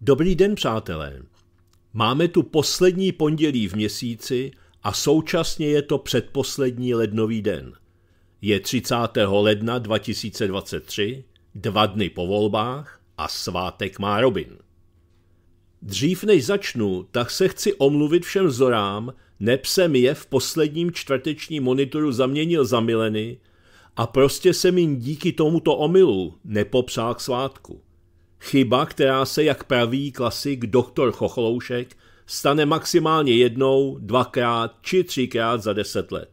Dobrý den, přátelé. Máme tu poslední pondělí v měsíci a současně je to předposlední lednový den. Je 30. ledna 2023, dva dny po volbách a svátek má Robin. Dřív než začnu, tak se chci omluvit všem zorám, neb jsem je v posledním čtvrtečním monitoru zaměnil za mileny a prostě jsem jim díky tomuto omylu nepopřál k svátku. Chyba, která se, jak praví klasik doktor Chocholoušek, stane maximálně jednou, dvakrát či třikrát za deset let.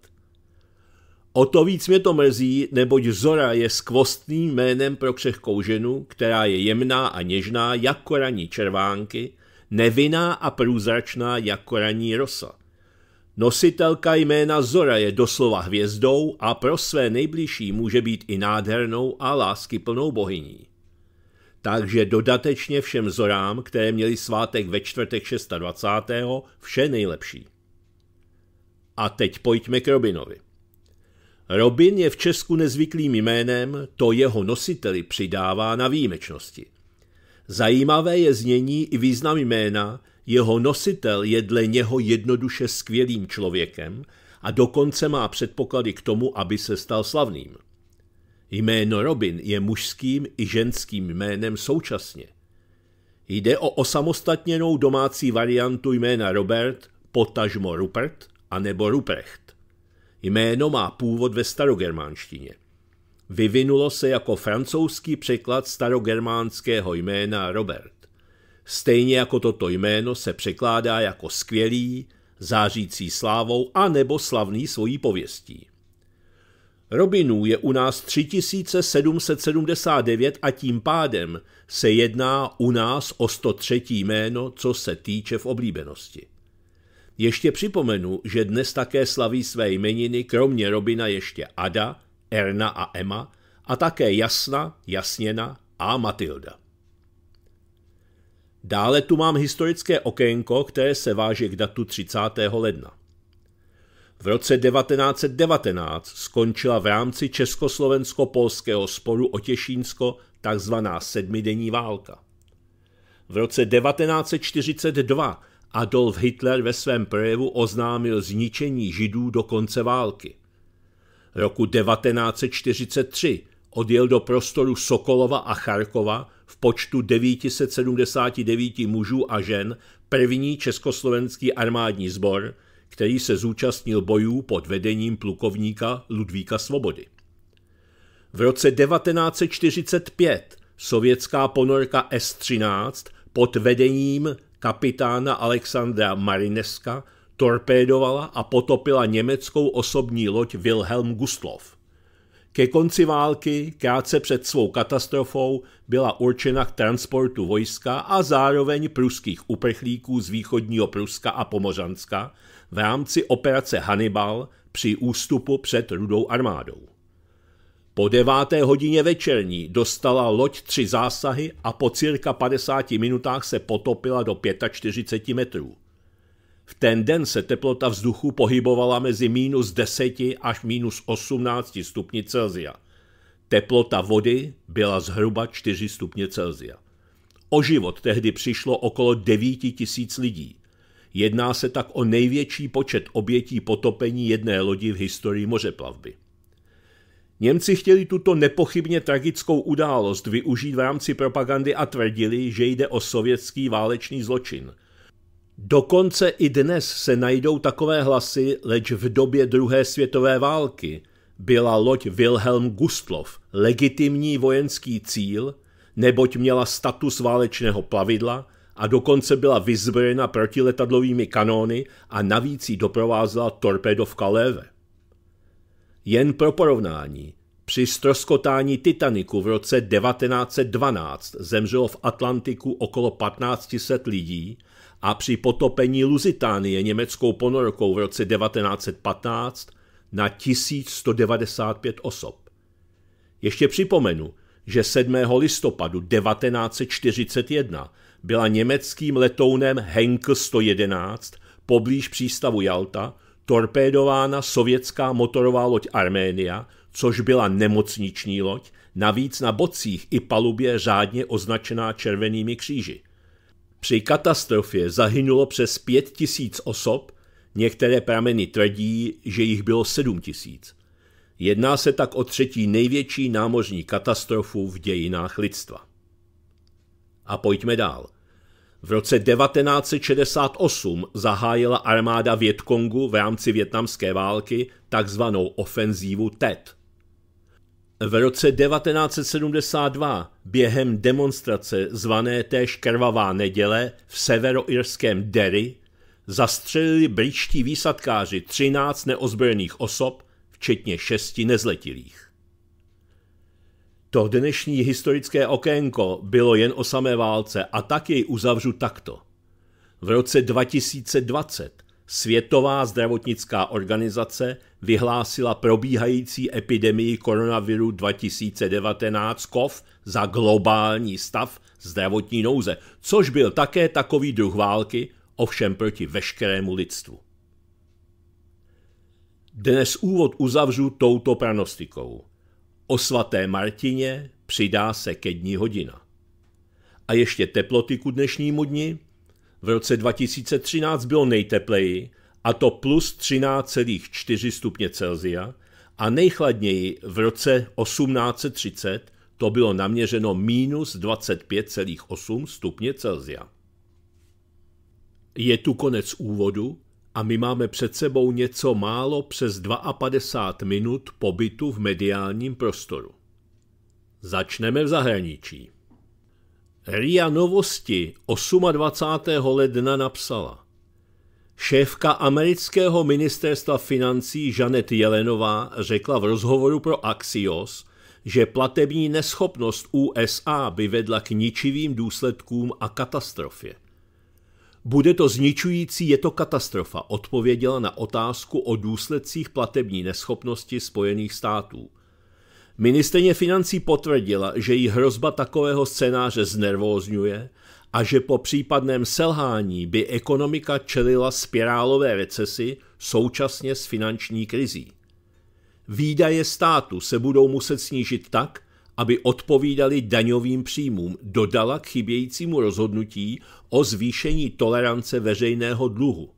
O to víc mě to mrzí, neboť Zora je skvostným jménem pro křehkou ženu, která je jemná a něžná jako raní červánky, nevinná a průzračná jako raní rosa. Nositelka jména Zora je doslova hvězdou a pro své nejbližší může být i nádhernou a láskyplnou bohyní. Takže dodatečně všem zorám, které měli svátek ve čtvrtek 26. vše nejlepší. A teď pojďme k Robinovi. Robin je v Česku nezvyklým jménem, to jeho nositeli přidává na výjimečnosti. Zajímavé je znění i význam jména, jeho nositel je dle něho jednoduše skvělým člověkem a dokonce má předpoklady k tomu, aby se stal slavným. Jméno Robin je mužským i ženským jménem současně. Jde o osamostatněnou domácí variantu jména Robert, potažmo Rupert, anebo Ruprecht. Jméno má původ ve starogermánštině. Vyvinulo se jako francouzský překlad starogermánského jména Robert. Stejně jako toto jméno se překládá jako skvělý, zářící slávou a nebo slavný svojí pověstí. Robinů je u nás 3779 a tím pádem se jedná u nás o 103. jméno, co se týče v oblíbenosti. Ještě připomenu, že dnes také slaví své jmeniny kromě Robina ještě Ada, Erna a Emma a také Jasna, Jasněna a Matilda. Dále tu mám historické okénko, které se váže k datu 30. ledna. V roce 1919 skončila v rámci československo-polského sporu o Těšínsko takzvaná sedmidenní válka. V roce 1942 Adolf Hitler ve svém projevu oznámil zničení židů do konce války. Roku 1943 odjel do prostoru Sokolova a Charkova v počtu 979 mužů a žen první československý armádní sbor, který se zúčastnil bojů pod vedením plukovníka Ludvíka Svobody. V roce 1945 sovětská ponorka S-13 pod vedením kapitána Alexandra Marineska torpédovala a potopila německou osobní loď Wilhelm Gustloff. Ke konci války, krátce před svou katastrofou, byla určena k transportu vojska a zároveň pruských uprchlíků z východního Pruska a Pomořanska v rámci operace Hannibal při ústupu před rudou armádou. Po deváté hodině večerní dostala loď tři zásahy a po cirka 50 minutách se potopila do 45 metrů. V ten den se teplota vzduchu pohybovala mezi minus 10 až minus 18 stupni Celsia. Teplota vody byla zhruba 4 stupně Celsia. O život tehdy přišlo okolo 9 tisíc lidí. Jedná se tak o největší počet obětí potopení jedné lodi v historii mořeplavby. Němci chtěli tuto nepochybně tragickou událost využít v rámci propagandy a tvrdili, že jde o sovětský válečný zločin. Dokonce i dnes se najdou takové hlasy, leč v době druhé světové války byla loď Wilhelm Gustloff legitimní vojenský cíl, neboť měla status válečného plavidla a dokonce byla vyzbrojena protiletadlovými kanóny a navíc ji doprovázela torpédovka Léve. Jen pro porovnání, při stroskotání Titaniku v roce 1912 zemřelo v Atlantiku okolo 1500 lidí a při potopení Luzitánie německou ponorkou v roce 1915 na 1195 osob. Ještě připomenu, že 7. listopadu 1941 byla německým letounem Henkel 111 poblíž přístavu Jalta torpédována sovětská motorová loď Arménia, což byla nemocniční loď, navíc na bocích i palubě řádně označená červenými kříži. Při katastrofě zahynulo přes pět tisíc osob, některé prameny tvrdí, že jich bylo sedm tisíc. Jedná se tak o třetí největší námořní katastrofu v dějinách lidstva. A pojďme dál. V roce 1968 zahájila armáda Větkongu v rámci větnamské války takzvanou ofenzívu TET. V roce 1972 během demonstrace zvané též Krvavá neděle v severoirském Derry zastřelili britští výsadkáři 13 neozbrojených osob, včetně šesti nezletilých. To dnešní historické okénko bylo jen o samé válce a tak jej uzavřu takto. V roce 2020 Světová zdravotnická organizace vyhlásila probíhající epidemii koronaviru 2019 COV za globální stav zdravotní nouze, což byl také takový druh války, ovšem proti veškerému lidstvu. Dnes úvod uzavřu touto pranostikou. O svaté Martině přidá se ke dní hodina. A ještě teploty ku dnešnímu dni. V roce 2013 bylo nejtepleji, a to plus 13,4 stupně Celzia, a nejchladněji v roce 1830 to bylo naměřeno minus 25,8 stupně Celzia. Je tu konec úvodu a my máme před sebou něco málo přes 52 minut pobytu v mediálním prostoru. Začneme v zahraničí. RIA Novosti 28. ledna napsala Šéfka amerického ministerstva financí Janet Jelenová řekla v rozhovoru pro Axios, že platební neschopnost USA by vedla k ničivým důsledkům a katastrofě. Bude to zničující, je to katastrofa, odpověděla na otázku o důsledcích platební neschopnosti Spojených států. Ministrně financí potvrdila, že jí hrozba takového scénáře znervózňuje a že po případném selhání by ekonomika čelila spirálové recesi současně s finanční krizí. Výdaje státu se budou muset snížit tak, aby odpovídali daňovým příjmům, dodala k chybějícímu rozhodnutí o zvýšení tolerance veřejného dluhu.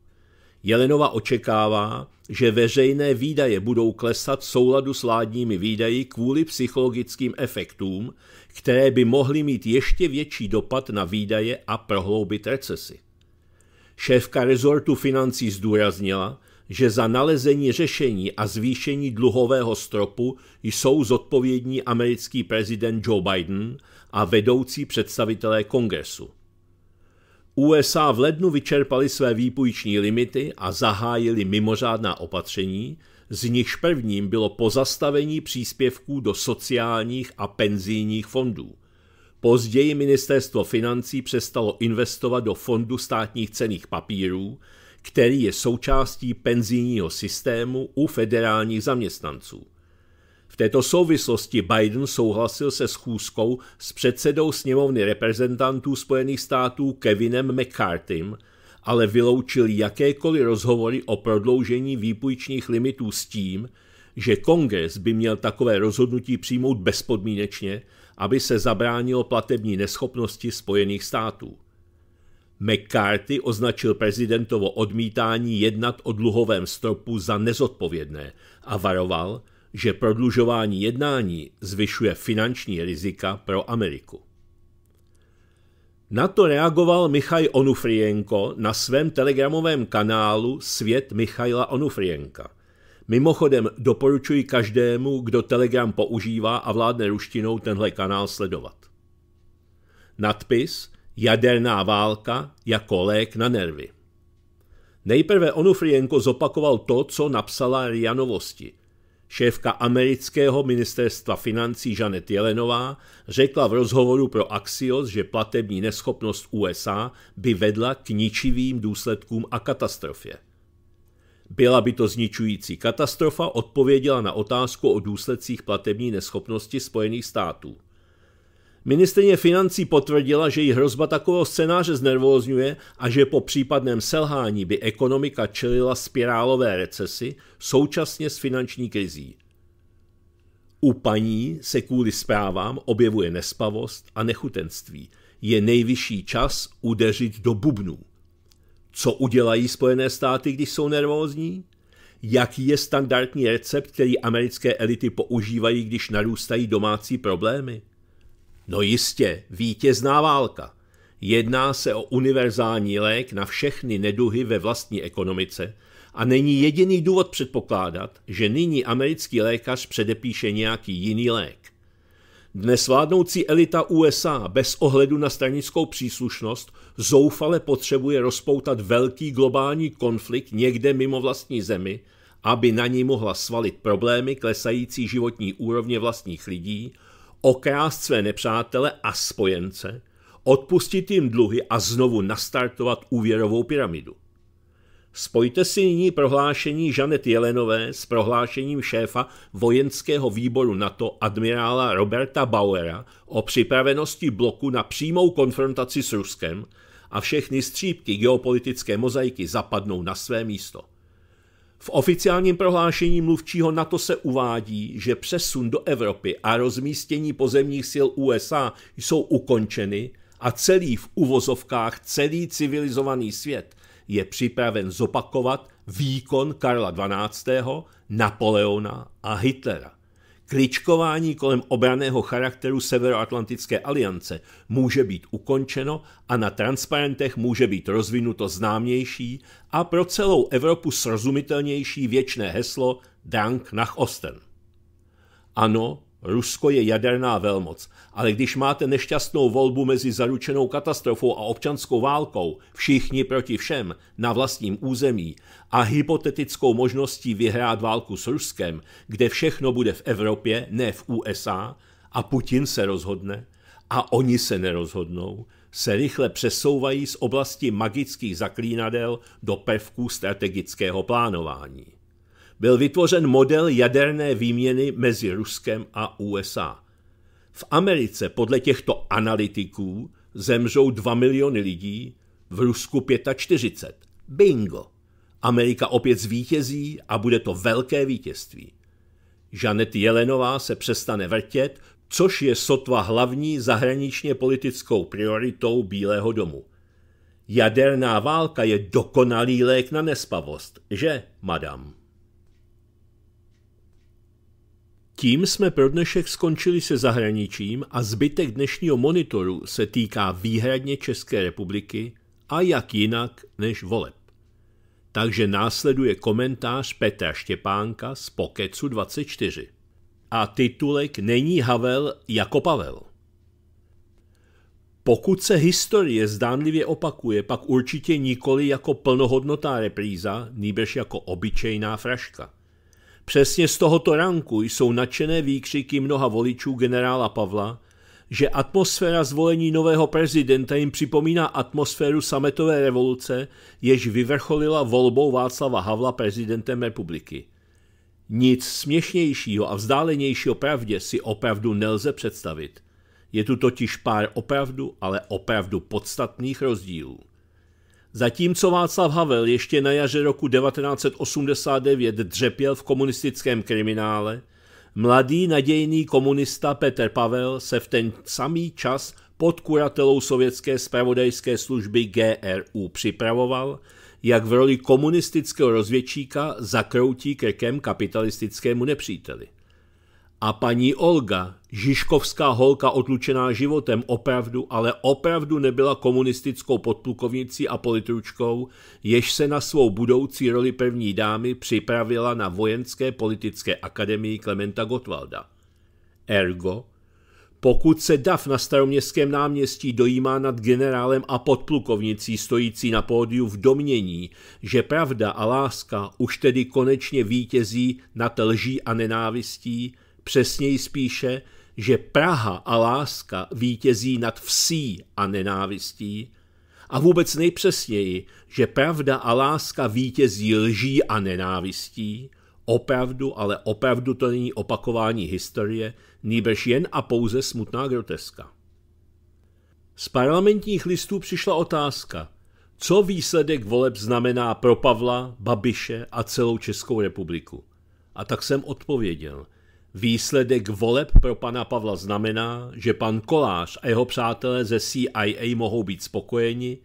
Jelenova očekává, že veřejné výdaje budou klesat v souladu s vládními výdaji kvůli psychologickým efektům, které by mohly mít ještě větší dopad na výdaje a prohloubit recesi. Šéfka rezortu financí zdůraznila, že za nalezení řešení a zvýšení dluhového stropu jsou zodpovědní americký prezident Joe Biden a vedoucí představitelé kongresu. USA v lednu vyčerpali své výpůjční limity a zahájili mimořádná opatření, z nichž prvním bylo pozastavení příspěvků do sociálních a penzijních fondů. Později ministerstvo financí přestalo investovat do fondu státních cených papírů, který je součástí penzijního systému u federálních zaměstnanců. V této souvislosti Biden souhlasil se schůzkou s předsedou sněmovny reprezentantů Spojených států Kevinem McCarthym, ale vyloučil jakékoliv rozhovory o prodloužení výpůjčních limitů s tím, že kongres by měl takové rozhodnutí přijmout bezpodmínečně, aby se zabránilo platební neschopnosti Spojených států. McCarthy označil prezidentovo odmítání jednat o dluhovém stropu za nezodpovědné a varoval, že prodlužování jednání zvyšuje finanční rizika pro Ameriku. Na to reagoval Michaj Onufrienko na svém telegramovém kanálu Svět Michaila Onufrienka. Mimochodem doporučuji každému, kdo Telegram používá a vládne ruštinou, tenhle kanál sledovat. Nadpis Jaderná válka jako lék na nervy. Nejprve Onufrienko zopakoval to, co napsala RIA Novosti. Šéfka amerického ministerstva financí Janet Jelenová řekla v rozhovoru pro Axios, že platební neschopnost USA by vedla k ničivým důsledkům a katastrofě. Byla by to zničující katastrofa, odpověděla na otázku o důsledcích platební neschopnosti Spojených států. Ministrině financí potvrdila, že jí hrozba takového scénáře znervózňuje a že po případném selhání by ekonomika čelila spirálové recesi současně s finanční krizí. U paní se kvůli zprávám objevuje nespavost a nechutenství. Je nejvyšší čas udeřit do bubnů. Co udělají Spojené státy, když jsou nervózní? Jaký je standardní recept, který americké elity používají, když narůstají domácí problémy? No jistě, vítězná válka. Jedná se o univerzální lék na všechny neduhy ve vlastní ekonomice a není jediný důvod předpokládat, že nyní americký lékař předepíše nějaký jiný lék. Dnes vládnoucí elita USA bez ohledu na stranickou příslušnost zoufale potřebuje rozpoutat velký globální konflikt někde mimo vlastní zemi, aby na ní mohla svalit problémy klesající životní úrovně vlastních lidí, okrást své nepřátele a spojence, odpustit jim dluhy a znovu nastartovat úvěrovou pyramidu. Spojte si nyní prohlášení Žanet Jelenové s prohlášením šéfa vojenského výboru NATO admirála Roberta Bauera o připravenosti bloku na přímou konfrontaci s Ruskem a všechny střípky geopolitické mozaiky zapadnou na své místo. V oficiálním prohlášení mluvčího NATO se uvádí, že přesun do Evropy a rozmístění pozemních sil USA jsou ukončeny a celý v uvozovkách celý civilizovaný svět je připraven zopakovat výkon Karla XII., Napoleona a Hitlera. Kličkování kolem obraného charakteru Severoatlantické aliance může být ukončeno a na transparentech může být rozvinuto známější a pro celou Evropu srozumitelnější věčné heslo Dank nach Osten. Ano, Rusko je jaderná velmoc, ale když máte nešťastnou volbu mezi zaručenou katastrofou a občanskou válkou, všichni proti všem, na vlastním území a hypotetickou možností vyhrát válku s Ruskem, kde všechno bude v Evropě, ne v USA, a Putin se rozhodne, a oni se nerozhodnou, se rychle přesouvají z oblasti magických zaklínadel do prvků strategického plánování byl vytvořen model jaderné výměny mezi Ruskem a USA. V Americe podle těchto analytiků zemřou 2 miliony lidí, v Rusku 45. Bingo! Amerika opět zvítězí a bude to velké vítězství. Žanet Jelenová se přestane vrtět, což je sotva hlavní zahraničně politickou prioritou Bílého domu. Jaderná válka je dokonalý lék na nespavost, že, madam? Tím jsme pro dnešek skončili se zahraničím a zbytek dnešního monitoru se týká výhradně České republiky a jak jinak než voleb. Takže následuje komentář Petra Štěpánka z Pokecu 24. A titulek Není Havel jako Pavel. Pokud se historie zdánlivě opakuje, pak určitě nikoli jako plnohodnotná repríza, nýbrž jako obyčejná fraška. Přesně z tohoto ranku jsou nadšené výkřiky mnoha voličů generála Pavla, že atmosféra zvolení nového prezidenta jim připomíná atmosféru sametové revoluce, jež vyvrcholila volbou Václava Havla prezidentem republiky. Nic směšnějšího a vzdálenějšího pravdě si opravdu nelze představit. Je tu totiž pár opravdu, ale opravdu podstatných rozdílů. Zatímco Václav Havel ještě na jaře roku 1989 dřepěl v komunistickém kriminále, mladý nadějný komunista Petr Pavel se v ten samý čas pod kuratelou sovětské spravodajské služby GRU připravoval, jak v roli komunistického rozvědčíka zakroutí krkem kapitalistickému nepříteli. A paní Olga, žižkovská holka odlučená životem, opravdu, ale opravdu nebyla komunistickou podplukovnicí a politručkou, jež se na svou budoucí roli první dámy připravila na vojenské politické akademii Klementa Gottwalda. Ergo, pokud se Dav na staroměstském náměstí dojímá nad generálem a podplukovnicí stojící na pódiu v domnění, že pravda a láska už tedy konečně vítězí nad lží a nenávistí, Přesněji spíše, že Praha a láska vítězí nad vsí a nenávistí, a vůbec nejpřesněji, že pravda a láska vítězí lží a nenávistí, opravdu, ale opravdu to není opakování historie, nýbrž jen a pouze smutná groteska. Z parlamentních listů přišla otázka, co výsledek voleb znamená pro Pavla, Babiše a celou Českou republiku. A tak jsem odpověděl – Výsledek voleb pro pana Pavla znamená, že pan Kolář a jeho přátelé ze CIA mohou být spokojeni,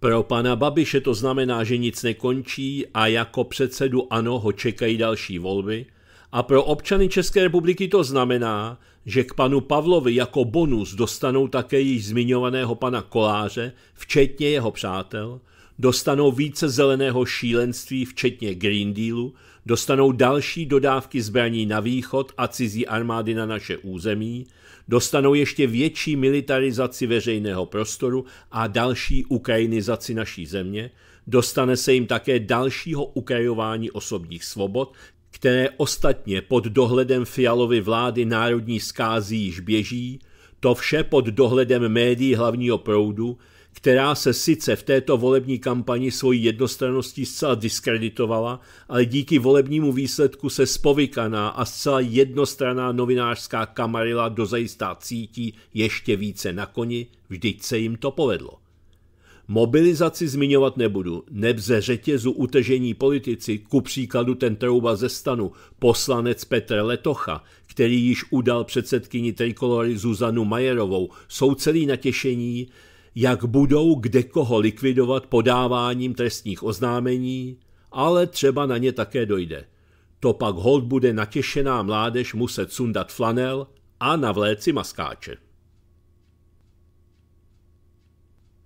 pro pana Babiše to znamená, že nic nekončí a jako předsedu ANO ho čekají další volby. A pro občany České republiky to znamená, že k panu Pavlovi jako bonus dostanou také již zmiňovaného pana Koláře, včetně jeho přátel, dostanou více zeleného šílenství, včetně Green Dealu, dostanou další dodávky zbraní na východ a cizí armády na naše území, dostanou ještě větší militarizaci veřejného prostoru a další ukrajinizaci naší země, dostane se jim také dalšího ukrajování osobních svobod, které ostatně pod dohledem Fialovy vlády národní skází již běží, to vše pod dohledem médií hlavního proudu, která se sice v této volební kampani svojí jednostranností zcela diskreditovala, ale díky volebnímu výsledku se spovykaná a zcela jednostranná novinářská kamarila dozajistá cítí ještě více na koni, vždyť se jim to povedlo. Mobilizaci zmiňovat nebudu, neb ze řetězu utržení politici, ku příkladu ten trouba ze stanu, poslanec Petr Letocha, který již udal předsedkyni Trikolory Zuzanu Majerovou, jsou celý natěšení, jak budou kde koho likvidovat podáváním trestních oznámení, ale třeba na ně také dojde. To pak hold bude natěšená mládež muset sundat flanel a navléci maskáče.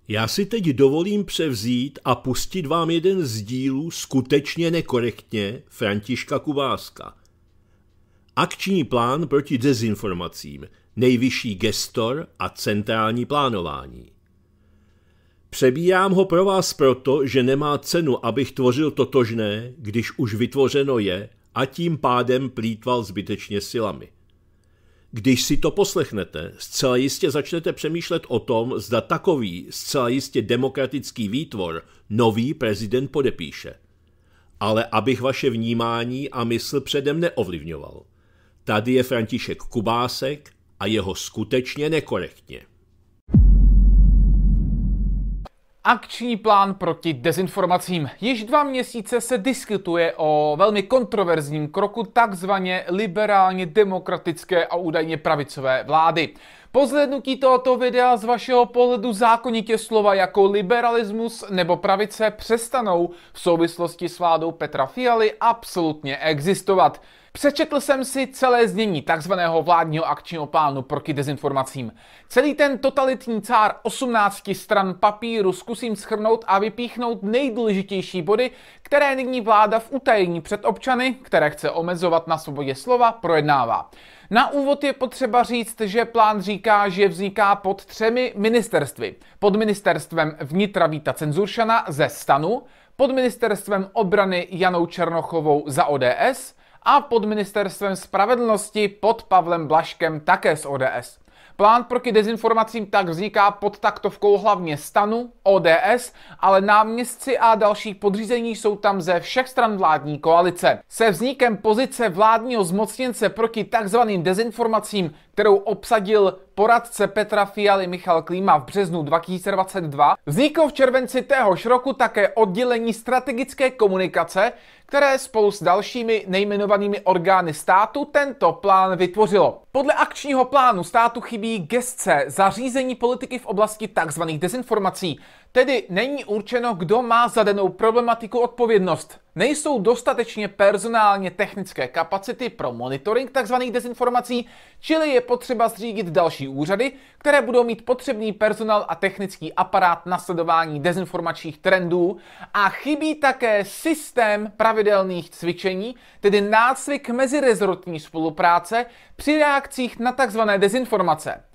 Já si teď dovolím převzít a pustit vám jeden z dílů skutečně nekorektně Františka Kubáska. Akční plán proti dezinformacím, nejvyšší gestor a centrální plánování. Přebírám ho pro vás proto, že nemá cenu, abych tvořil totožné, když už vytvořeno je a tím pádem plítval zbytečně silami. Když si to poslechnete, zcela jistě začnete přemýšlet o tom, zda takový zcela jistě demokratický výtvor nový prezident podepíše. Ale abych vaše vnímání a mysl předem neovlivňoval. Tady je František Kubásek a jeho skutečně nekorektně. Akční plán proti dezinformacím. Již dva měsíce se diskutuje o velmi kontroverzním kroku takzvaně liberálně demokratické a údajně pravicové vlády. Po zhlednutí tohoto videa z vašeho pohledu zákonitě slova jako liberalismus nebo pravice přestanou v souvislosti s vládou Petra Fialy absolutně existovat. Přečetl jsem si celé znění takzvaného vládního akčního plánu proti dezinformacím. Celý ten totalitní cár 18 stran papíru zkusím schrnout a vypíchnout nejdůležitější body, které nyní vláda v utajení před občany, které chce omezovat na svobodě slova, projednává. Na úvod je potřeba říct, že plán říká, že vzniká pod třemi ministerstvy. Pod ministerstvem vnitra Víta Cenzuršana ze Stanu, pod ministerstvem obrany Janou Černochovou za ODS a pod ministerstvem spravedlnosti pod Pavlem Blaškem také z ODS. Plán proti dezinformacím tak vzniká pod taktovkou hlavně stanu, ODS, ale náměstci a další podřízení jsou tam ze všech stran vládní koalice. Se vznikem pozice vládního zmocněnce proti takzvaným dezinformacím, kterou obsadil poradce Petra Fialy Michal Klíma v březnu 2022, vzniklo v červenci téhož roku také oddělení strategické komunikace, které spolu s dalšími nejmenovanými orgány státu tento plán vytvořilo. Podle akčního plánu státu chybí gestce zařízení politiky v oblasti tzv. dezinformací, Tedy není určeno, kdo má za danou problematiku odpovědnost. Nejsou dostatečně personálně technické kapacity pro monitoring tzv. dezinformací, čili je potřeba zřídit další úřady, které budou mít potřebný personál a technický aparát na sledování dezinformačních trendů a chybí také systém pravidelných cvičení, tedy nácvik mezirezortní spolupráce při reakcích na tzv. dezinformace.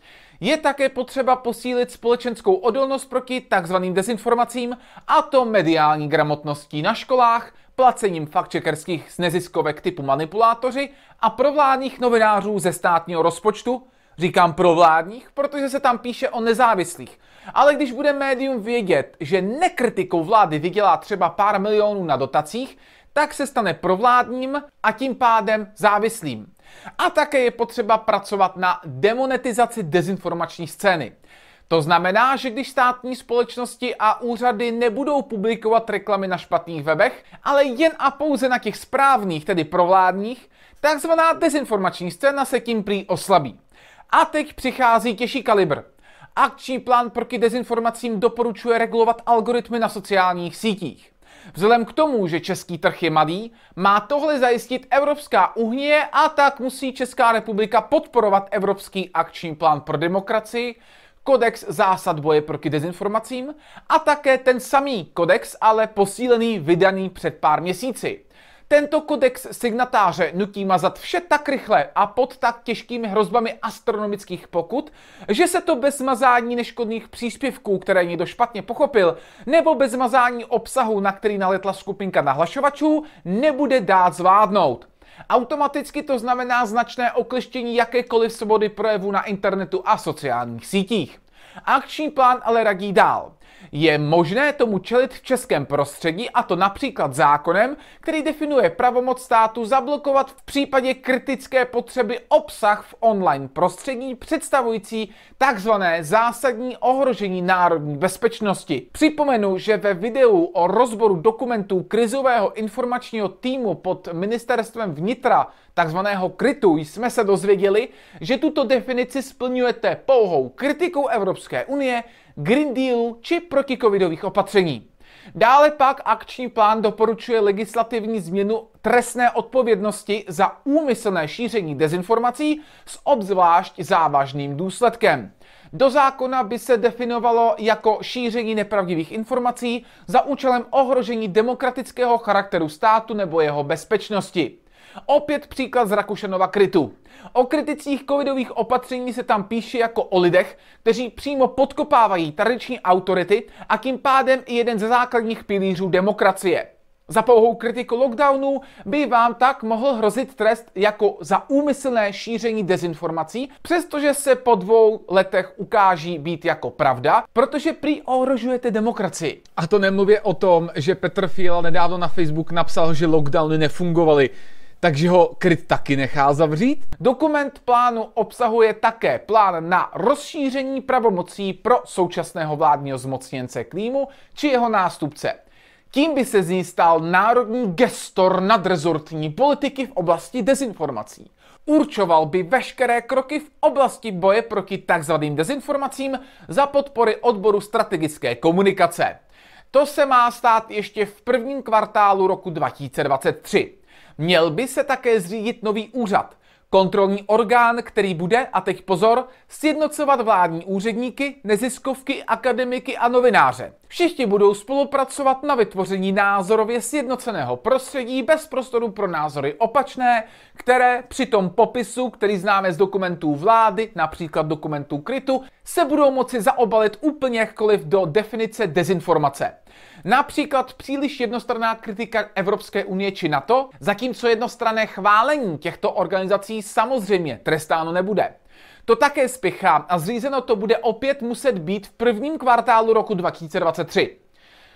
Je také potřeba posílit společenskou odolnost proti takzvaným dezinformacím, a to mediální gramotností na školách, placením faktčekerských z neziskovek typu manipulátoři a provládních novinářů ze státního rozpočtu, Říkám provládních, protože se tam píše o nezávislých. Ale když bude médium vědět, že nekritikou vlády vydělá třeba pár milionů na dotacích, tak se stane provládním a tím pádem závislým. A také je potřeba pracovat na demonetizaci dezinformační scény. To znamená, že když státní společnosti a úřady nebudou publikovat reklamy na špatných webech, ale jen a pouze na těch správných, tedy provládních, takzvaná dezinformační scéna se tím prý oslabí. A teď přichází těžší kalibr. Akční plán proti dezinformacím doporučuje regulovat algoritmy na sociálních sítích. Vzhledem k tomu, že český trh je malý, má tohle zajistit Evropská unie a tak musí Česká republika podporovat Evropský akční plán pro demokracii, kodex zásad boje proti dezinformacím a také ten samý kodex, ale posílený, vydaný před pár měsíci. Tento kodex signatáře nutí mazat vše tak rychle a pod tak těžkými hrozbami astronomických pokut, že se to bez mazání neškodných příspěvků, které někdo špatně pochopil, nebo bez mazání obsahu, na který naletla skupinka nahlašovačů, nebude dát zvládnout. Automaticky to znamená značné okleštění jakékoliv svobody projevu na internetu a sociálních sítích. Akční plán ale radí dál. Je možné tomu čelit v českém prostředí a to například zákonem, který definuje pravomoc státu zablokovat v případě kritické potřeby obsah v online prostředí představující takzvané zásadní ohrožení národní bezpečnosti. Připomenu, že ve videu o rozboru dokumentů krizového informačního týmu pod ministerstvem vnitra takzvaného krytu jsme se dozvěděli, že tuto definici splňujete pouhou kritikou Evropské unie, Green Dealu či protikovidových opatření. Dále pak akční plán doporučuje legislativní změnu trestné odpovědnosti za úmyslné šíření dezinformací s obzvlášť závažným důsledkem. Do zákona by se definovalo jako šíření nepravdivých informací za účelem ohrožení demokratického charakteru státu nebo jeho bezpečnosti. Opět příklad z Rakušanova krytu. O kriticích covidových opatření se tam píše jako o lidech, kteří přímo podkopávají tradiční autority a tím pádem i jeden ze základních pilířů demokracie. Za pouhou kritiku lockdownu by vám tak mohl hrozit trest jako za úmyslné šíření dezinformací, přestože se po dvou letech ukáží být jako pravda, protože prý ohrožujete demokracii. A to nemluvě o tom, že Petr Fiala nedávno na Facebook napsal, že lockdowny nefungovaly takže ho kryt taky nechá zavřít. Dokument plánu obsahuje také plán na rozšíření pravomocí pro současného vládního zmocněnce Klímu či jeho nástupce. Tím by se z ní stal národní gestor nadrezortní politiky v oblasti dezinformací. Určoval by veškeré kroky v oblasti boje proti tzv. dezinformacím za podpory odboru strategické komunikace. To se má stát ještě v prvním kvartálu roku 2023. Měl by se také zřídit nový úřad, kontrolní orgán, který bude, a teď pozor, sjednocovat vládní úředníky, neziskovky, akademiky a novináře. Všichni budou spolupracovat na vytvoření názorově sjednoceného prostředí bez prostoru pro názory opačné, které při tom popisu, který známe z dokumentů vlády, například dokumentů krytu, se budou moci zaobalit úplně jakkoliv do definice dezinformace. Například příliš jednostranná kritika Evropské unie či NATO, zatímco jednostranné chválení těchto organizací samozřejmě trestáno nebude. To také spěchá a zřízeno to bude opět muset být v prvním kvartálu roku 2023.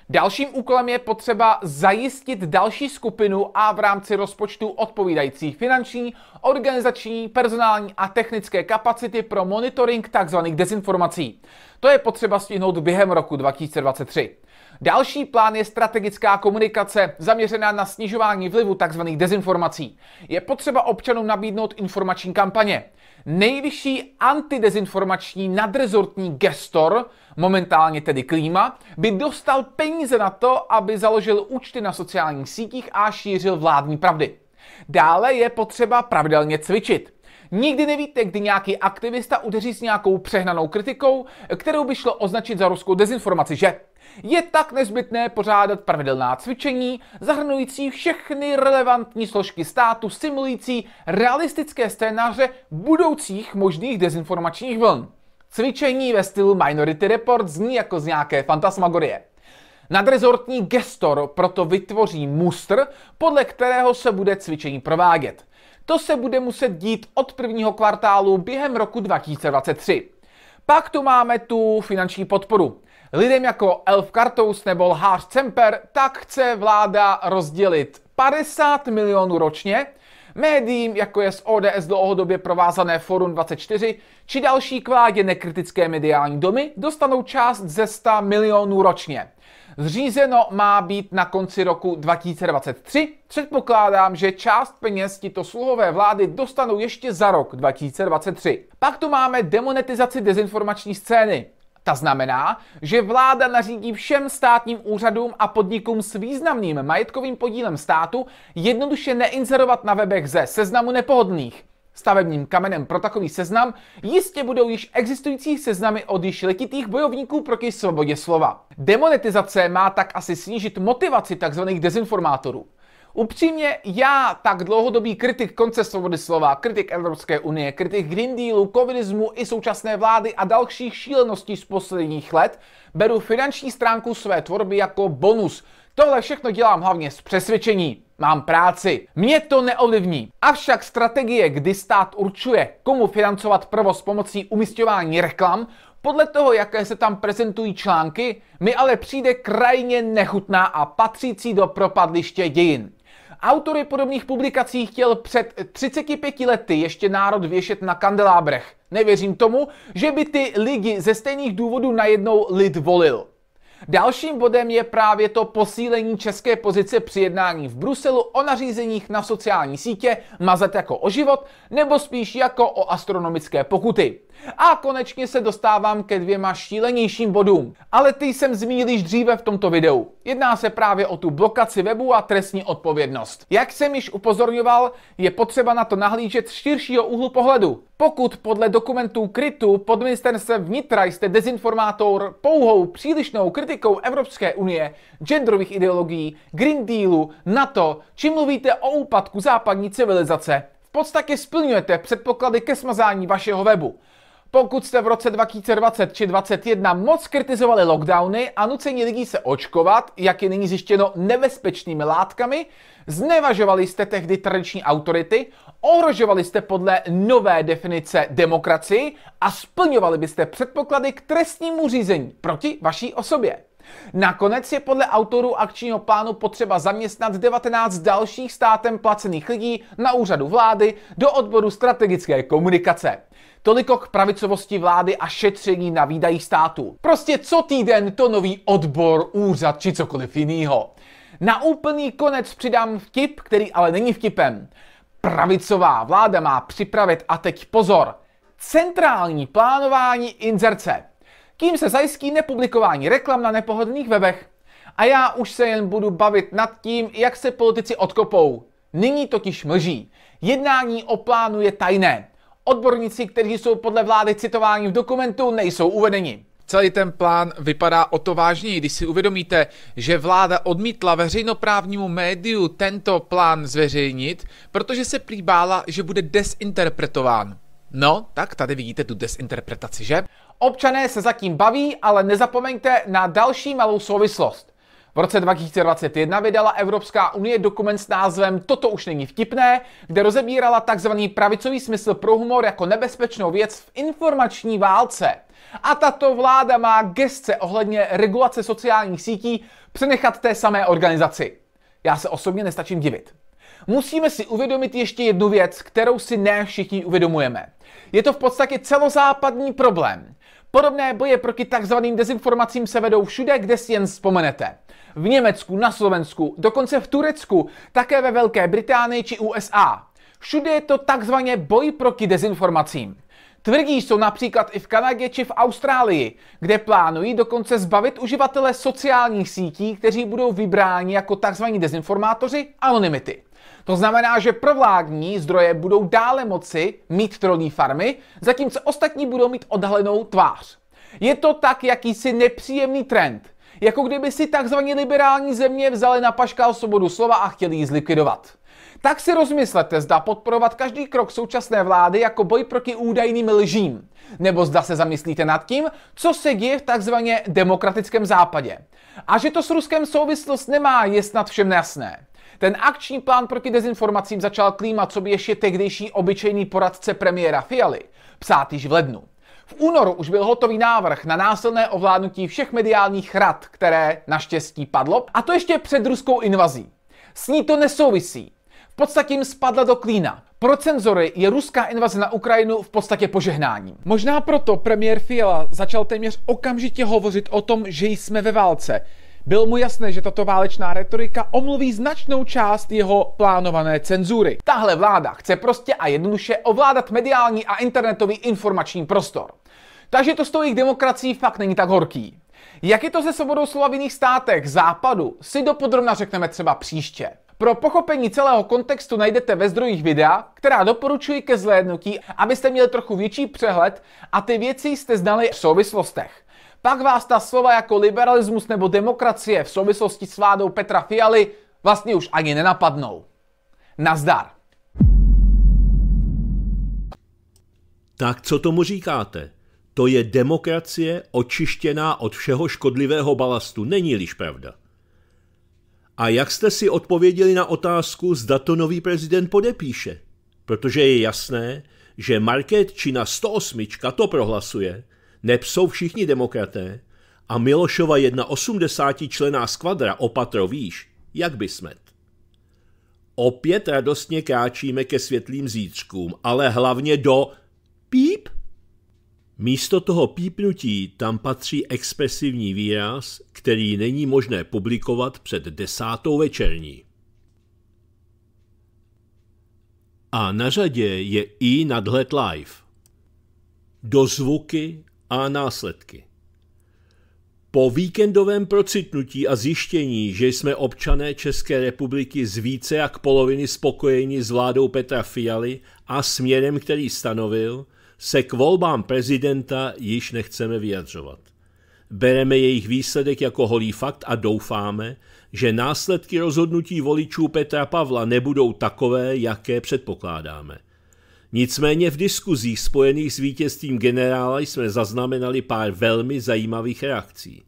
Dalším úkolem je potřeba zajistit další skupinu a v rámci rozpočtu odpovídající finanční, organizační, personální a technické kapacity pro monitoring tzv. dezinformací. To je potřeba stihnout během roku 2023. Další plán je strategická komunikace zaměřená na snižování vlivu tzv. dezinformací. Je potřeba občanům nabídnout informační kampaně. Nejvyšší antidezinformační nadrezortní gestor, momentálně tedy klíma, by dostal peníze na to, aby založil účty na sociálních sítích a šířil vládní pravdy. Dále je potřeba pravidelně cvičit. Nikdy nevíte, kdy nějaký aktivista udeří s nějakou přehnanou kritikou, kterou by šlo označit za ruskou dezinformaci, že? Je tak nezbytné pořádat pravidelná cvičení, zahrnující všechny relevantní složky státu, simulující realistické scénáře budoucích možných dezinformačních vln. Cvičení ve stylu Minority Report zní jako z nějaké fantasmagorie. Nadrezortní gestor proto vytvoří mustr, podle kterého se bude cvičení provádět. To se bude muset dít od prvního kvartálu během roku 2023. Pak tu máme tu finanční podporu. Lidem jako Elf Kartous nebo Lhář Cemper tak chce vláda rozdělit 50 milionů ročně, Médiím, jako je z ODS dlouhodobě provázané Forum 24, či další k vládě nekritické mediální domy, dostanou část ze 100 milionů ročně. Zřízeno má být na konci roku 2023. Předpokládám, že část peněz tito sluhové vlády dostanou ještě za rok 2023. Pak tu máme demonetizaci dezinformační scény. Ta znamená, že vláda nařídí všem státním úřadům a podnikům s významným majetkovým podílem státu jednoduše neinzerovat na webech ze seznamu nepohodlných. Stavebním kamenem pro takový seznam jistě budou již existující seznamy od již letitých bojovníků proti svobodě slova. Demonetizace má tak asi snížit motivaci tzv. dezinformátorů. Upřímně, já, tak dlouhodobý kritik konce svobody slova, kritik Evropské unie, kritik Green Dealu, covidismu i současné vlády a dalších šíleností z posledních let, beru finanční stránku své tvorby jako bonus. Tohle všechno dělám hlavně z přesvědčení. Mám práci. Mě to neovlivní. Avšak strategie, kdy stát určuje, komu financovat provoz pomocí umistování reklam, podle toho, jaké se tam prezentují články, mi ale přijde krajně nechutná a patřící do propadliště dějin. Autory podobných publikací chtěl před 35 lety ještě národ věšet na kandelábrech. Nevěřím tomu, že by ty lidi ze stejných důvodů najednou lid volil. Dalším bodem je právě to posílení české pozice při jednání v Bruselu o nařízeních na sociální sítě mazat jako o život, nebo spíš jako o astronomické pokuty. A konečně se dostávám ke dvěma šílenějším bodům. Ale ty jsem zmínil již dříve v tomto videu. Jedná se právě o tu blokaci webu a trestní odpovědnost. Jak jsem již upozorňoval, je potřeba na to nahlížet z širšího úhlu pohledu. Pokud podle dokumentů krytu pod ministerstvem vnitra jste dezinformátor pouhou přílišnou kritikou Evropské unie, genderových ideologií, Green Dealu, NATO, či mluvíte o úpadku západní civilizace, v podstatě splňujete předpoklady ke smazání vašeho webu. Pokud jste v roce 2020 či 2021 moc kritizovali lockdowny a nucení lidí se očkovat, jak je nyní zjištěno nebezpečnými látkami, znevažovali jste tehdy tradiční autority, ohrožovali jste podle nové definice demokracii a splňovali byste předpoklady k trestnímu řízení proti vaší osobě. Nakonec je podle autorů akčního plánu potřeba zaměstnat 19 dalších státem placených lidí na úřadu vlády do odboru strategické komunikace. Toliko k pravicovosti vlády a šetření na výdajích státu. Prostě co týden to nový odbor, úřad či cokoliv jiného. Na úplný konec přidám vtip, který ale není vtipem. Pravicová vláda má připravit, a teď pozor, centrální plánování inzerce. Kým se zajistí nepublikování reklam na nepohodlných webech. A já už se jen budu bavit nad tím, jak se politici odkopou. Nyní totiž mlží. Jednání o plánu je tajné. Odborníci, kteří jsou podle vlády citováni v dokumentu, nejsou uvedeni. Celý ten plán vypadá o to vážněji, když si uvědomíte, že vláda odmítla veřejnoprávnímu médiu tento plán zveřejnit, protože se prý bála, že bude desinterpretován. No, tak tady vidíte tu desinterpretaci, že? Občané se zatím baví, ale nezapomeňte na další malou souvislost. V roce 2021 vydala Evropská unie dokument s názvem Toto už není vtipné, kde rozebírala takzvaný pravicový smysl pro humor jako nebezpečnou věc v informační válce. A tato vláda má gestce ohledně regulace sociálních sítí přenechat té samé organizaci. Já se osobně nestačím divit. Musíme si uvědomit ještě jednu věc, kterou si ne všichni uvědomujeme. Je to v podstatě celozápadní problém. Podobné boje proti takzvaným dezinformacím se vedou všude, kde si jen vzpomenete. V Německu, na Slovensku, dokonce v Turecku, také ve Velké Británii či USA. Všude je to takzvaně boj proti dezinformacím. Tvrdí jsou například i v Kanadě či v Austrálii, kde plánují dokonce zbavit uživatele sociálních sítí, kteří budou vybráni jako tzv. dezinformátoři, anonymity. To znamená, že provládní zdroje budou dále moci mít trolní farmy, zatímco ostatní budou mít odhalenou tvář. Je to tak jakýsi nepříjemný trend, jako kdyby si tzv. liberální země vzali na paškal svobodu slova a chtěli ji zlikvidovat. Tak si rozmyslete, zda podporovat každý krok současné vlády jako boj proti údajným lžím. Nebo zda se zamyslíte nad tím, co se děje v takzvaně demokratickém západě. A že to s Ruskem souvislost nemá, je snad všem jasné. Ten akční plán proti dezinformacím začal klímat, co by ještě tehdejší obyčejný poradce premiéra Fialy, psát již v lednu. V únoru už byl hotový návrh na násilné ovládnutí všech mediálních rad, které naštěstí padlo, a to ještě před ruskou invazí. S ní to nesouvisí. V podstatě jim spadla do klína. Pro cenzory je ruská invaze na Ukrajinu v podstatě požehnáním. Možná proto premiér Fiala začal téměř okamžitě hovořit o tom, že jsme ve válce. Bylo mu jasné, že tato válečná retorika omluví značnou část jeho plánované cenzury. Tahle vláda chce prostě a jednoduše ovládat mediální a internetový informační prostor. Takže to s tou jejich demokracií fakt není tak horký. Jak je to se svobodou slova v jiných státech západu, si dopodrobna řekneme třeba příště. Pro pochopení celého kontextu najdete ve zdrojích videa, která doporučuji ke zhlédnutí, abyste měli trochu větší přehled a ty věci jste znali v souvislostech. Pak vás ta slova jako liberalismus nebo demokracie v souvislosti s vládou Petra Fialy vlastně už ani nenapadnou. Nazdar. Tak co tomu říkáte? To je demokracie očištěná od všeho škodlivého balastu, není-liž pravda. A jak jste si odpověděli na otázku, zda to nový prezident podepíše? Protože je jasné, že Market či na 108 to prohlasuje, neb jsou všichni demokraté a Milošova jedna 80 člená skvadra opatro výš, jak by smet. Opět radostně kráčíme ke světlým zítřkům, ale hlavně do píp Místo toho pípnutí tam patří expresivní výraz, který není možné publikovat před desátou večerní. A na řadě je i nadhled live. Dozvuky a následky. Po víkendovém procitnutí a zjištění, že jsme občané České republiky z více jak poloviny spokojeni s vládou Petra Fialy a směrem, který stanovil, se k volbám prezidenta již nechceme vyjadřovat. Bereme jejich výsledek jako holý fakt a doufáme, že následky rozhodnutí voličů Petra Pavla nebudou takové, jaké předpokládáme. Nicméně v diskuzích spojených s vítězstvím generála jsme zaznamenali pár velmi zajímavých reakcí.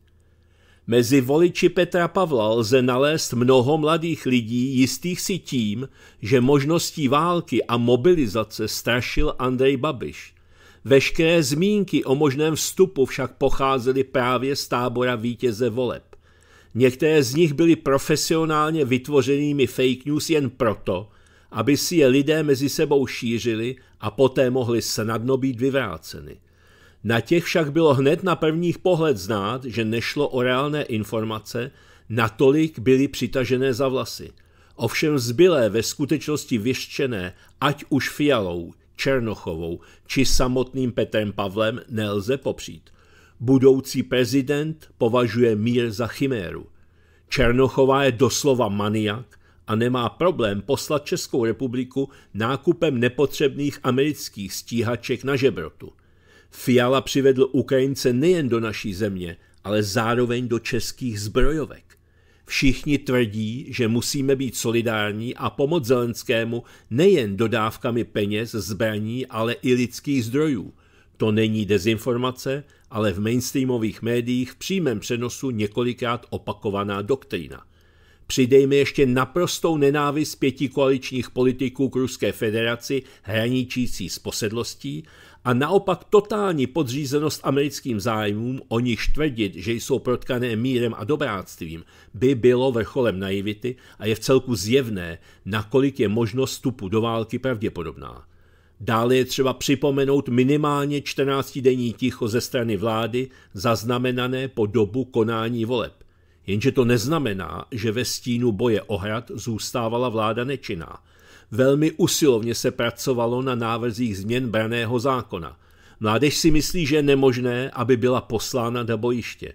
Mezi voliči Petra Pavla lze nalézt mnoho mladých lidí jistých si tím, že možností války a mobilizace strašil Andrej Babiš – Veškeré zmínky o možném vstupu však pocházely právě z tábora vítěze voleb. Některé z nich byly profesionálně vytvořenými fake news jen proto, aby si je lidé mezi sebou šířili a poté mohly snadno být vyvráceny. Na těch však bylo hned na prvních pohled znát, že nešlo o reálné informace, natolik byly přitažené za vlasy. Ovšem zbylé ve skutečnosti vyštěné, ať už fialou, Černochovou či samotným Petrem Pavlem nelze popřít. Budoucí prezident považuje mír za chiméru. Černochová je doslova maniak a nemá problém poslat Českou republiku nákupem nepotřebných amerických stíhaček na žebrotu. Fiala přivedl Ukrajince nejen do naší země, ale zároveň do českých zbrojovek. Všichni tvrdí, že musíme být solidární a pomoct Zelenskému nejen dodávkami peněz, zbraní, ale i lidských zdrojů. To není dezinformace, ale v mainstreamových médiích v přímém přenosu několikrát opakovaná doktrína. Přidejme ještě naprostou nenávist pěti koaličních politiků k Ruské federaci hraničící s posedlostí a naopak totální podřízenost americkým zájmům, o nich tvrdit, že jsou protkané mírem a dobráctvím, by bylo vrcholem naivity a je v celku zjevné, nakolik je možnost vstupu do války pravděpodobná. Dále je třeba připomenout minimálně 14-denní ticho ze strany vlády zaznamenané po dobu konání voleb. Jenže to neznamená, že ve stínu boje o hrad zůstávala vláda nečinná. Velmi usilovně se pracovalo na návrzích změn braného zákona. Mládež si myslí, že je nemožné, aby byla poslána do bojiště.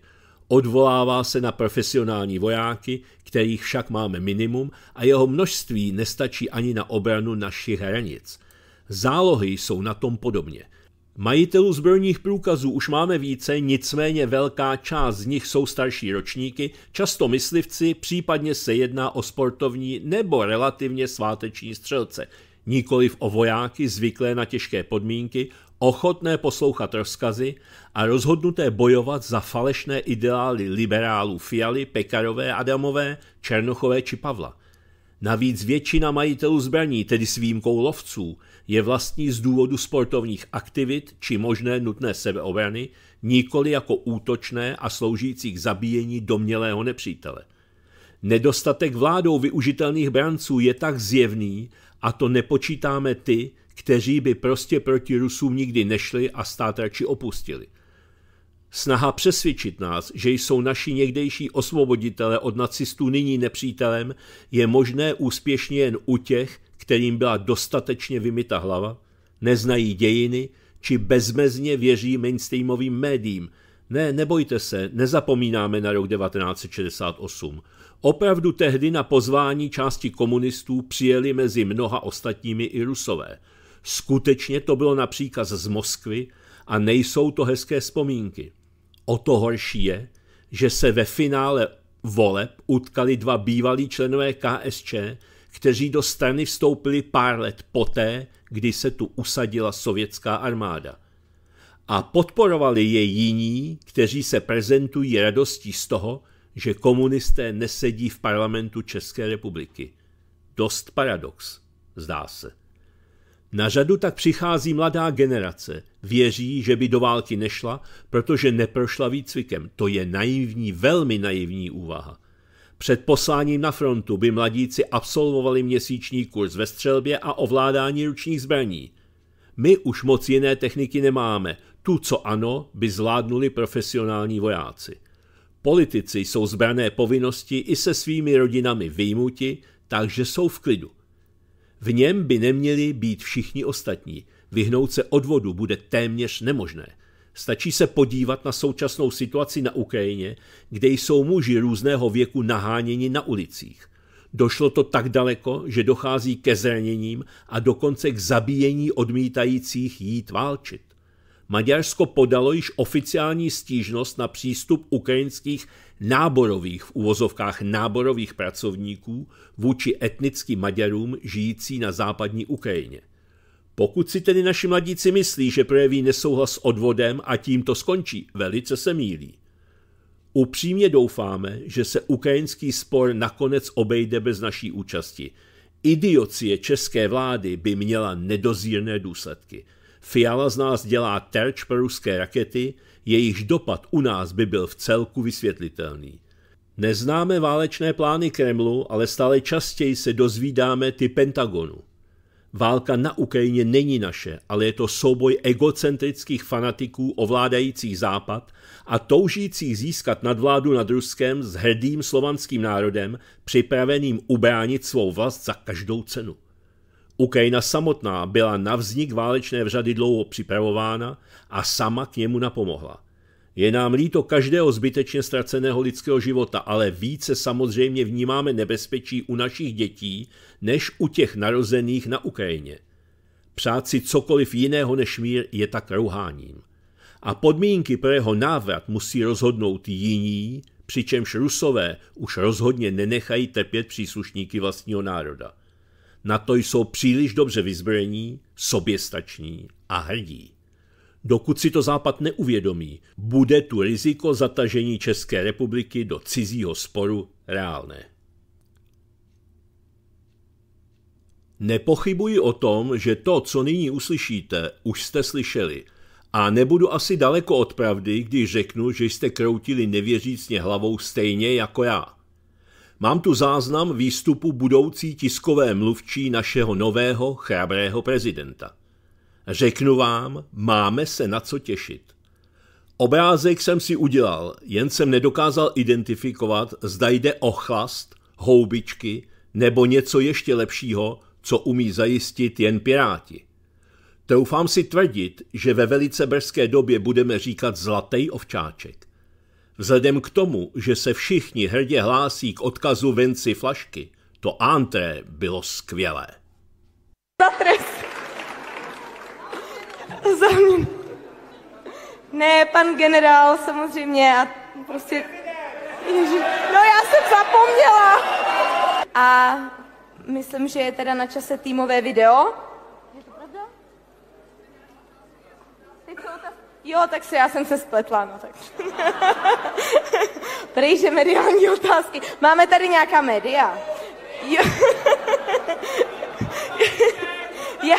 Odvolává se na profesionální vojáky, kterých však máme minimum a jeho množství nestačí ani na obranu našich hranic. Zálohy jsou na tom podobně. Majitelů zbrojních průkazů už máme více, nicméně velká část z nich jsou starší ročníky, často myslivci, případně se jedná o sportovní nebo relativně sváteční střelce, nikoliv o vojáky zvyklé na těžké podmínky, ochotné poslouchat rozkazy a rozhodnuté bojovat za falešné ideály liberálů Fialy, Pekarové, Adamové, Černochové či Pavla. Navíc většina majitelů zbraní, tedy s výjimkou lovců, je vlastní z důvodu sportovních aktivit či možné nutné sebeobrany, nikoli jako útočné a sloužící k zabíjení domnělého nepřítele. Nedostatek vládou využitelných branců je tak zjevný, a to nepočítáme ty, kteří by prostě proti Rusům nikdy nešli a stát radši opustili. Snaha přesvědčit nás, že jsou naši někdejší osvoboditele od nacistů nyní nepřítelem, je možné úspěšně jen u těch, kterým byla dostatečně vymita hlava, neznají dějiny či bezmezně věří mainstreamovým médiím. Ne, nebojte se, nezapomínáme na rok 1968. Opravdu tehdy na pozvání části komunistů přijeli mezi mnoha ostatními i Rusové. Skutečně to bylo na příkaz z Moskvy a nejsou to hezké vzpomínky. O to horší je, že se ve finále voleb utkali dva bývalí členové KSČ, kteří do strany vstoupili pár let poté, kdy se tu usadila sovětská armáda. A podporovali je jiní, kteří se prezentují radostí z toho, že komunisté nesedí v parlamentu České republiky. Dost paradox, zdá se. Na řadu tak přichází mladá generace. Věří, že by do války nešla, protože neprošla výcvikem. To je naivní, velmi naivní úvaha. Před posláním na frontu by mladíci absolvovali měsíční kurz ve střelbě a ovládání ručních zbraní. My už moc jiné techniky nemáme. Tu, co ano, by zvládnuli profesionální vojáci. Politici jsou zbrané povinnosti i se svými rodinami vyjmuti, takže jsou v klidu. V něm by neměli být všichni ostatní. Vyhnout se odvodu bude téměř nemožné. Stačí se podívat na současnou situaci na Ukrajině, kde jsou muži různého věku naháněni na ulicích. Došlo to tak daleko, že dochází ke zraněním a dokonce k zabíjení odmítajících jít válčit. Maďarsko podalo již oficiální stížnost na přístup ukrajinských náborových v uvozovkách náborových pracovníků vůči etnickým Maďarům žijící na západní Ukrajině. Pokud si tedy naši mladíci myslí, že projeví nesouhlas s odvodem a tím to skončí, velice se mílí. Upřímně doufáme, že se ukrajinský spor nakonec obejde bez naší účasti. Idiocie české vlády by měla nedozírné důsledky. Fiala z nás dělá terč pro ruské rakety, jejichž dopad u nás by byl v celku vysvětlitelný. Neznáme válečné plány Kremlu, ale stále častěji se dozvídáme ty Pentagonu. Válka na Ukrajině není naše, ale je to souboj egocentrických fanatiků ovládajících Západ a toužících získat nadvládu nad Ruskem s hrdým slovanským národem, připraveným ubránit svou vlast za každou cenu. Ukrajina samotná byla na vznik válečné vřady dlouho připravována a sama k němu napomohla. Je nám líto každého zbytečně ztraceného lidského života, ale více samozřejmě vnímáme nebezpečí u našich dětí, než u těch narozených na Ukrajině. Přát si cokoliv jiného než mír je tak rouháním. A podmínky pro jeho návrat musí rozhodnout jiní, přičemž Rusové už rozhodně nenechají trpět příslušníky vlastního národa. Na to jsou příliš dobře vyzbrojení, soběstační a hrdí. Dokud si to Západ neuvědomí, bude tu riziko zatažení České republiky do cizího sporu reálné. Nepochybuji o tom, že to, co nyní uslyšíte, už jste slyšeli. A nebudu asi daleko od pravdy, když řeknu, že jste kroutili nevěřícně hlavou stejně jako já. Mám tu záznam výstupu budoucí tiskové mluvčí našeho nového chrabrého prezidenta. Řeknu vám, máme se na co těšit. Obrázek jsem si udělal, jen jsem nedokázal identifikovat, zda jde o chlast, houbičky nebo něco ještě lepšího, co umí zajistit jen piráti. Troufám si tvrdit, že ve velice brzké době budeme říkat zlatý ovčáček. Vzhledem k tomu, že se všichni hrdě hlásí k odkazu venci flašky, to antré bylo skvělé. Zatres. Za mě. Ne, pan generál samozřejmě a prostě... Ježi, no já jsem zapomněla. A myslím, že je teda na čase týmové video. Je to pravda? Teď jsou ta... Jo, tak se já jsem se spletla, no tak. Prejže mediální otázky. Máme tady nějaká média. Jo. Já...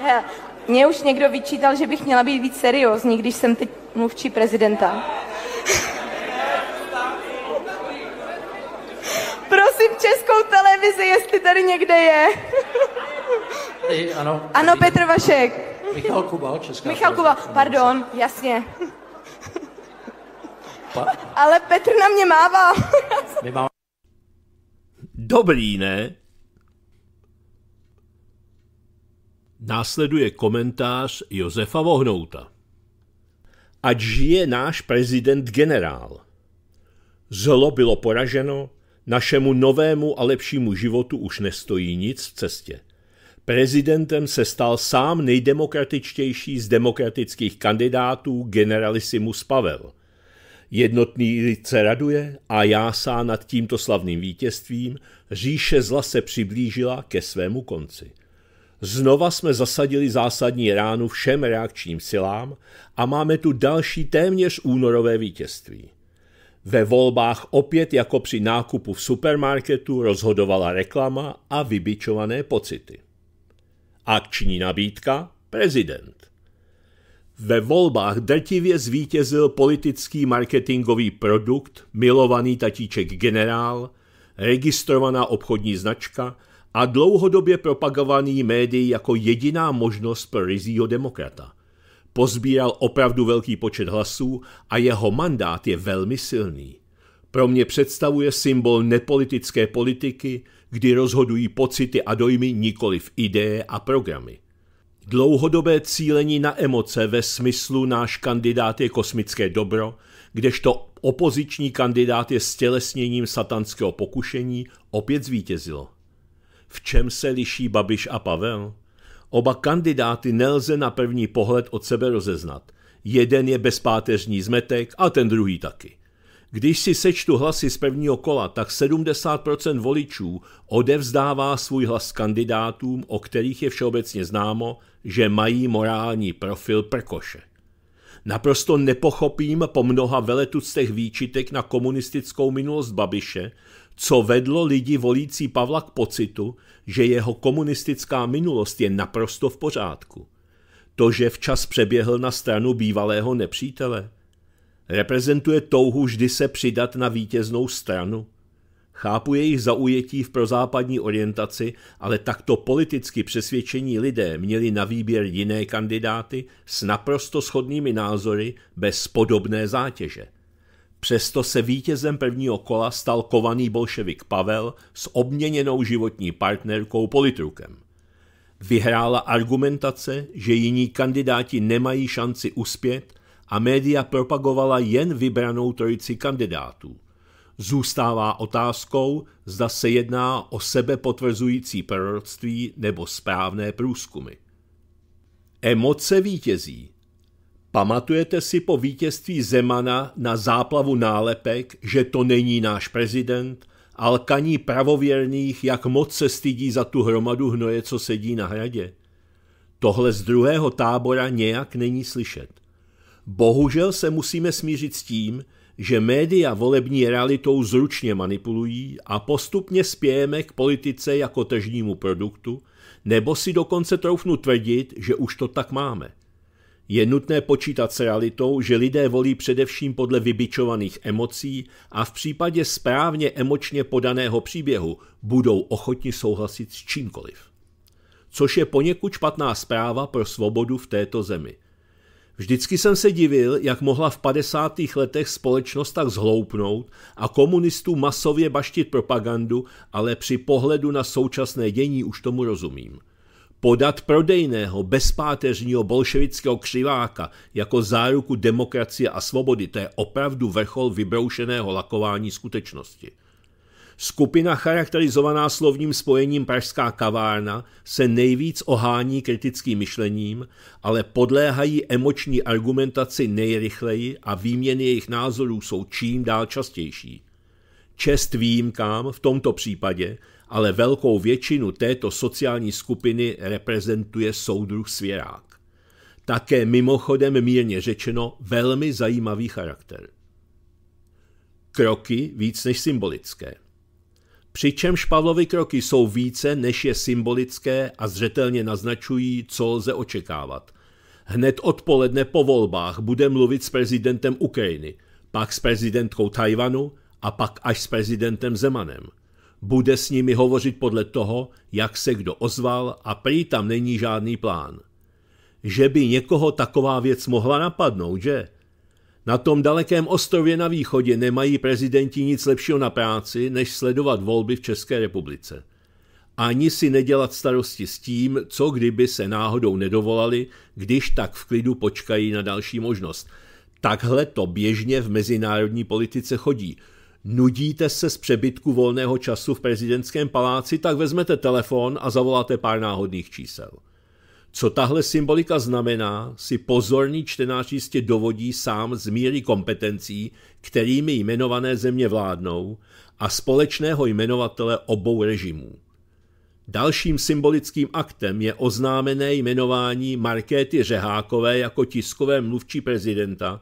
Hele, Mě už někdo vyčítal, že bych měla být víc seriózní, když jsem teď mluvčí prezidenta. Prosím českou televizi, jestli tady někde je. I, ano. Ano, Petr Vašek. Michal Kubal, Česká Michal Kubal, pardon, jasně. Pa, Ale Petr na mě mává. my máme Dobrý, ne? Následuje komentář Josefa Vohnouta. Ať žije náš prezident generál. Zlo bylo poraženo, našemu novému a lepšímu životu už nestojí nic v cestě. Prezidentem se stal sám nejdemokratičtější z demokratických kandidátů generalissimus Pavel. Jednotný lid se raduje a jásá nad tímto slavným vítězstvím, říše zla se přiblížila ke svému konci. Znova jsme zasadili zásadní ránu všem reakčním silám a máme tu další téměř únorové vítězství. Ve volbách opět jako při nákupu v supermarketu rozhodovala reklama a vybičované pocity. Akční nabídka prezident. Ve volbách drtivě zvítězil politický marketingový produkt, milovaný tatíček generál, registrovaná obchodní značka a dlouhodobě propagovaný médií jako jediná možnost pro rizího demokrata. Pozbíral opravdu velký počet hlasů a jeho mandát je velmi silný. Pro mě představuje symbol nepolitické politiky, kdy rozhodují pocity a dojmy nikoli v ideje a programy. Dlouhodobé cílení na emoce ve smyslu náš kandidát je kosmické dobro, kdežto opoziční kandidát je stělesněním satanského pokušení, opět zvítězilo. V čem se liší Babiš a Pavel? Oba kandidáty nelze na první pohled od sebe rozeznat. Jeden je bezpáteřní zmetek a ten druhý taky. Když si sečtu hlasy z prvního kola, tak 70% voličů odevzdává svůj hlas kandidátům, o kterých je všeobecně známo, že mají morální profil prkoše. Naprosto nepochopím po mnoha veletuctech výčitek na komunistickou minulost Babiše, co vedlo lidi volící Pavla k pocitu, že jeho komunistická minulost je naprosto v pořádku. To, že včas přeběhl na stranu bývalého nepřítele – Reprezentuje touhu vždy se přidat na vítěznou stranu. Chápu jejich zaujetí v prozápadní orientaci, ale takto politicky přesvědčení lidé měli na výběr jiné kandidáty s naprosto shodnými názory bez podobné zátěže. Přesto se vítězem prvního kola stal kovaný bolševik Pavel s obměněnou životní partnerkou Politrukem. Vyhrála argumentace, že jiní kandidáti nemají šanci uspět a média propagovala jen vybranou trojici kandidátů. Zůstává otázkou, zda se jedná o sebepotvrzující proroctví nebo správné průzkumy. Emoce vítězí. Pamatujete si po vítězství Zemana na záplavu nálepek, že to není náš prezident, ale kaní pravověrných, jak moc se stydí za tu hromadu hnoje, co sedí na hradě? Tohle z druhého tábora nějak není slyšet. Bohužel se musíme smířit s tím, že média volební realitou zručně manipulují a postupně spějeme k politice jako tržnímu produktu, nebo si dokonce troufnu tvrdit, že už to tak máme. Je nutné počítat s realitou, že lidé volí především podle vybičovaných emocí a v případě správně emočně podaného příběhu budou ochotni souhlasit s čímkoliv. Což je poněkud špatná zpráva pro svobodu v této zemi. Vždycky jsem se divil, jak mohla v 50. letech společnost tak zhloupnout a komunistů masově baštit propagandu, ale při pohledu na současné dění už tomu rozumím. Podat prodejného, bezpáteřního bolševického křiváka jako záruku demokracie a svobody, to je opravdu vrchol vybroušeného lakování skutečnosti. Skupina charakterizovaná slovním spojením Pražská kavárna se nejvíc ohání kritickým myšlením, ale podléhají emoční argumentaci nejrychleji a výměny jejich názorů jsou čím dál častější. Čest výjimkám v tomto případě, ale velkou většinu této sociální skupiny reprezentuje soudruh Svěrák. Také mimochodem mírně řečeno velmi zajímavý charakter. Kroky víc než symbolické. Přičemž Pavlovy kroky jsou více, než je symbolické a zřetelně naznačují, co lze očekávat. Hned odpoledne po volbách bude mluvit s prezidentem Ukrajiny, pak s prezidentkou Tajvanu a pak až s prezidentem Zemanem. Bude s nimi hovořit podle toho, jak se kdo ozval a prý tam není žádný plán. Že by někoho taková věc mohla napadnout, že? Na tom dalekém ostrově na východě nemají prezidenti nic lepšího na práci, než sledovat volby v České republice. Ani si nedělat starosti s tím, co kdyby se náhodou nedovolali, když tak v klidu počkají na další možnost. Takhle to běžně v mezinárodní politice chodí. Nudíte se z přebytku volného času v prezidentském paláci, tak vezmete telefon a zavoláte pár náhodných čísel. Co tahle symbolika znamená, si pozorný čtenář jistě dovodí sám z míry kompetencí, kterými jmenované země vládnou a společného jmenovatele obou režimů. Dalším symbolickým aktem je oznámené jmenování Markéty Řehákové jako tiskové mluvčí prezidenta,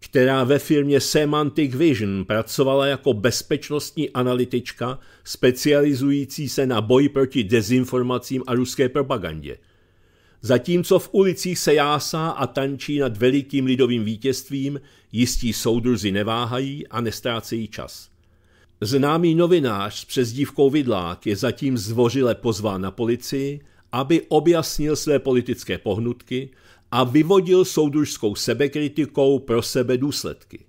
která ve firmě Semantic Vision pracovala jako bezpečnostní analytička specializující se na boj proti dezinformacím a ruské propagandě – Zatímco v ulicích se jásá a tančí nad velikým lidovým vítězstvím, jistí soudruzi neváhají a nestrácejí čas. Známý novinář s přezdívkou Vidlák je zatím zvořile pozván na policii, aby objasnil své politické pohnutky a vyvodil soudružskou sebekritikou pro sebe důsledky.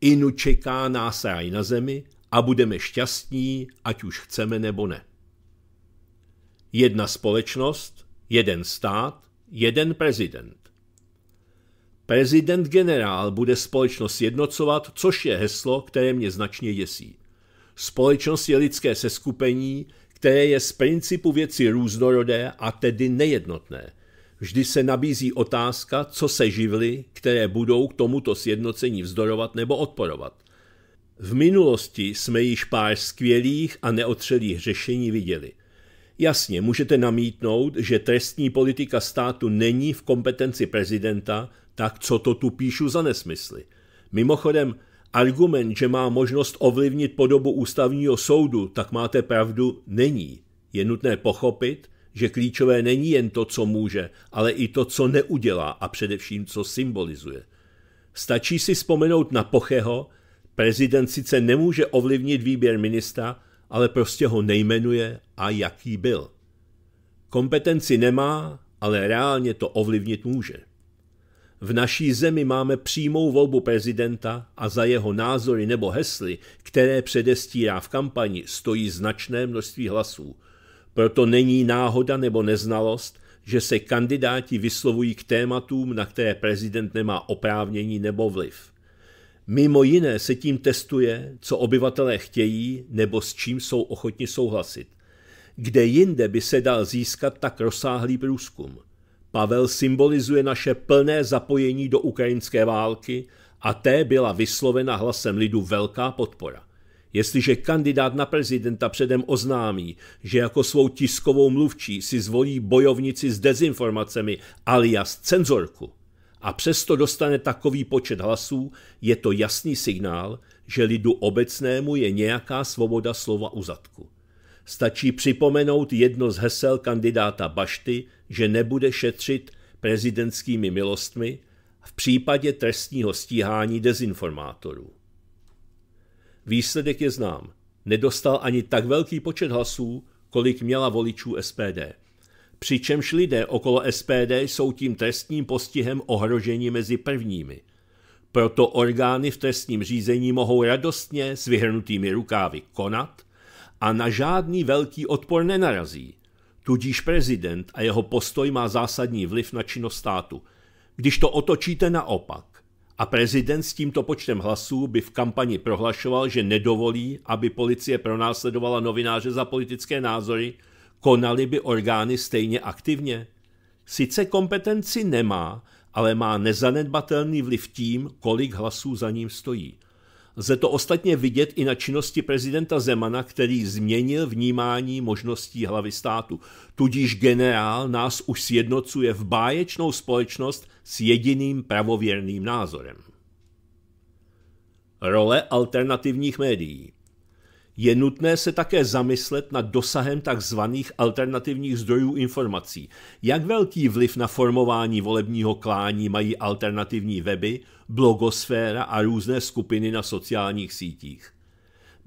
Inu čeká nás ráj na zemi a budeme šťastní, ať už chceme nebo ne. Jedna společnost, jeden stát, jeden prezident. Prezident generál bude společnost jednocovat, což je heslo, které mě značně děsí. Společnost je lidské seskupení, které je z principu věci různorodé a tedy nejednotné. Vždy se nabízí otázka, co se živly, které budou k tomuto sjednocení vzdorovat nebo odporovat. V minulosti jsme již pár skvělých a neotřelých řešení viděli – Jasně, můžete namítnout, že trestní politika státu není v kompetenci prezidenta, tak co to tu píšu za nesmysly. Mimochodem, argument, že má možnost ovlivnit podobu ústavního soudu, tak máte pravdu, není. Je nutné pochopit, že klíčové není jen to, co může, ale i to, co neudělá a především, co symbolizuje. Stačí si vzpomenout na Pocheho, prezident sice nemůže ovlivnit výběr ministra, ale prostě ho nejmenuje a jaký byl. Kompetenci nemá, ale reálně to ovlivnit může. V naší zemi máme přímou volbu prezidenta a za jeho názory nebo hesly, které předestírá v kampani, stojí značné množství hlasů. Proto není náhoda nebo neznalost, že se kandidáti vyslovují k tématům, na které prezident nemá oprávnění nebo vliv. Mimo jiné se tím testuje, co obyvatelé chtějí nebo s čím jsou ochotni souhlasit. Kde jinde by se dal získat tak rozsáhlý průzkum? Pavel symbolizuje naše plné zapojení do ukrajinské války a té byla vyslovena hlasem lidu velká podpora. Jestliže kandidát na prezidenta předem oznámí, že jako svou tiskovou mluvčí si zvolí bojovnici s dezinformacemi alias cenzorku, a přesto dostane takový počet hlasů, je to jasný signál, že lidu obecnému je nějaká svoboda slova u zadku. Stačí připomenout jedno z hesel kandidáta Bašty, že nebude šetřit prezidentskými milostmi v případě trestního stíhání dezinformátorů. Výsledek je znám. Nedostal ani tak velký počet hlasů, kolik měla voličů SPD přičemž lidé okolo SPD jsou tím trestním postihem ohroženi mezi prvními. Proto orgány v trestním řízení mohou radostně s vyhrnutými rukávy konat a na žádný velký odpor nenarazí. Tudíž prezident a jeho postoj má zásadní vliv na činnost státu. Když to otočíte naopak, a prezident s tímto počtem hlasů by v kampani prohlašoval, že nedovolí, aby policie pronásledovala novináře za politické názory, Konaly by orgány stejně aktivně? Sice kompetenci nemá, ale má nezanedbatelný vliv tím, kolik hlasů za ním stojí. Lze to ostatně vidět i na činnosti prezidenta Zemana, který změnil vnímání možností hlavy státu. Tudíž generál nás už sjednocuje v báječnou společnost s jediným pravověrným názorem. Role alternativních médií je nutné se také zamyslet nad dosahem tzv. alternativních zdrojů informací. Jak velký vliv na formování volebního klání mají alternativní weby, blogosféra a různé skupiny na sociálních sítích.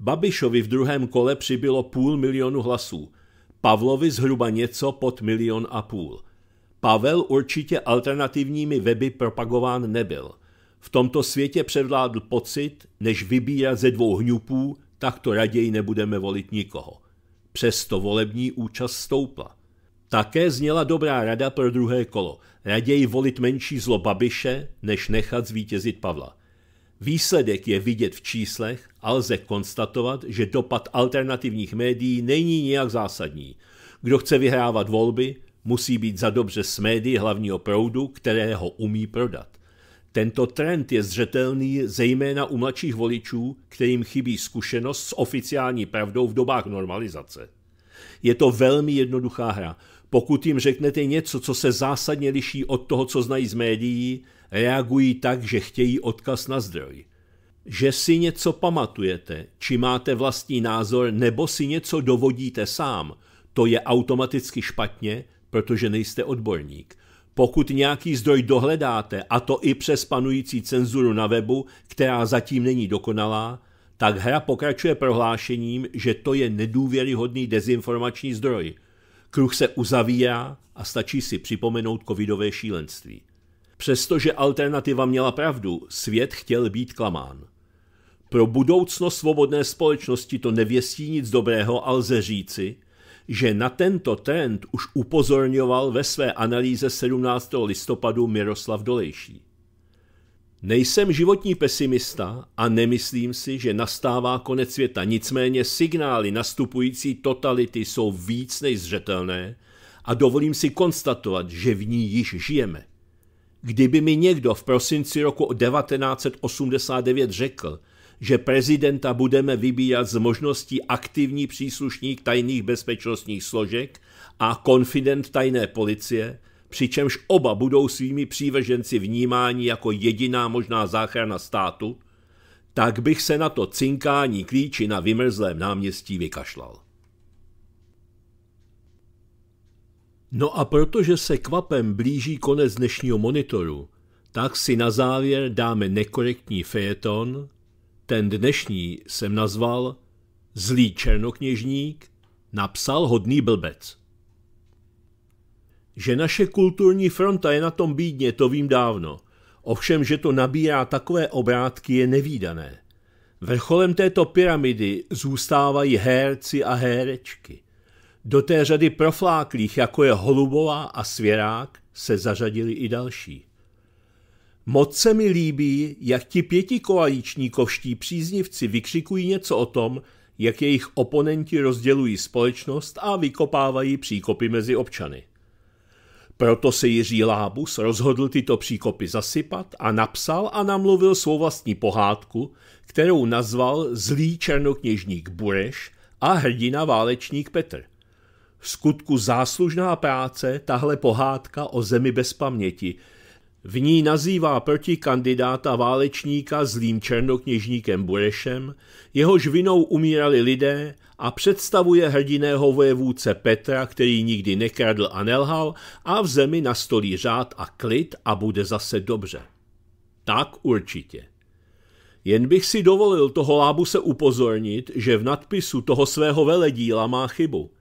Babišovi v druhém kole přibylo půl milionu hlasů, Pavlovi zhruba něco pod milion a půl. Pavel určitě alternativními weby propagován nebyl. V tomto světě převládl pocit, než vybírat ze dvou hňupů, tak to raději nebudeme volit nikoho. Přesto volební účast stoupla. Také zněla dobrá rada pro druhé kolo. Raději volit menší zlo Babiše, než nechat zvítězit Pavla. Výsledek je vidět v číslech a lze konstatovat, že dopad alternativních médií není nijak zásadní. Kdo chce vyhrávat volby, musí být za dobře s médií hlavního proudu, které ho umí prodat. Tento trend je zřetelný zejména u mladších voličů, kterým chybí zkušenost s oficiální pravdou v dobách normalizace. Je to velmi jednoduchá hra. Pokud jim řeknete něco, co se zásadně liší od toho, co znají z médií, reagují tak, že chtějí odkaz na zdroj. Že si něco pamatujete, či máte vlastní názor, nebo si něco dovodíte sám, to je automaticky špatně, protože nejste odborník. Pokud nějaký zdroj dohledáte, a to i přes panující cenzuru na webu, která zatím není dokonalá, tak hra pokračuje prohlášením, že to je nedůvěryhodný dezinformační zdroj. Kruh se uzavírá a stačí si připomenout covidové šílenství. Přestože alternativa měla pravdu, svět chtěl být klamán. Pro budoucnost svobodné společnosti to nevěstí nic dobrého a lze říci, že na tento trend už upozorňoval ve své analýze 17. listopadu Miroslav Dolejší. Nejsem životní pesimista a nemyslím si, že nastává konec světa, nicméně signály nastupující totality jsou víc než zřetelné a dovolím si konstatovat, že v ní již žijeme. Kdyby mi někdo v prosinci roku 1989 řekl, že prezidenta budeme vybírat z možností aktivní příslušník tajných bezpečnostních složek a konfident tajné policie, přičemž oba budou svými přívrženci vnímáni jako jediná možná záchrana státu, tak bych se na to cinkání klíči na vymrzlém náměstí vykašlal. No a protože se kvapem blíží konec dnešního monitoru, tak si na závěr dáme nekorektní fejeton. Ten dnešní jsem nazval Zlý černokněžník napsal hodný blbec. Že naše kulturní fronta je na tom bídně, to vím dávno. Ovšem, že to nabírá takové obrátky, je nevýdané. Vrcholem této pyramidy zůstávají herci a herečky – do té řady profláklých, jako je Holubová a Svěrák, se zařadili i další. Moc se mi líbí, jak ti pěti koaličníkovští příznivci vykřikují něco o tom, jak jejich oponenti rozdělují společnost a vykopávají příkopy mezi občany. Proto se Jiří Lábus rozhodl tyto příkopy zasypat a napsal a namluvil svou vlastní pohádku, kterou nazval Zlý černokněžník Bureš a hrdina válečník Petr – v skutku záslužná práce tahle pohádka o zemi bez paměti. V ní nazývá proti kandidáta válečníka zlým černokněžníkem Burešem, jehož vinou umírali lidé a představuje hrdiného vojevůdce Petra, který nikdy nekradl a nelhal a v zemi nastolí řád a klid a bude zase dobře. Tak určitě. Jen bych si dovolil toho lábu se upozornit, že v nadpisu toho svého veledíla má chybu –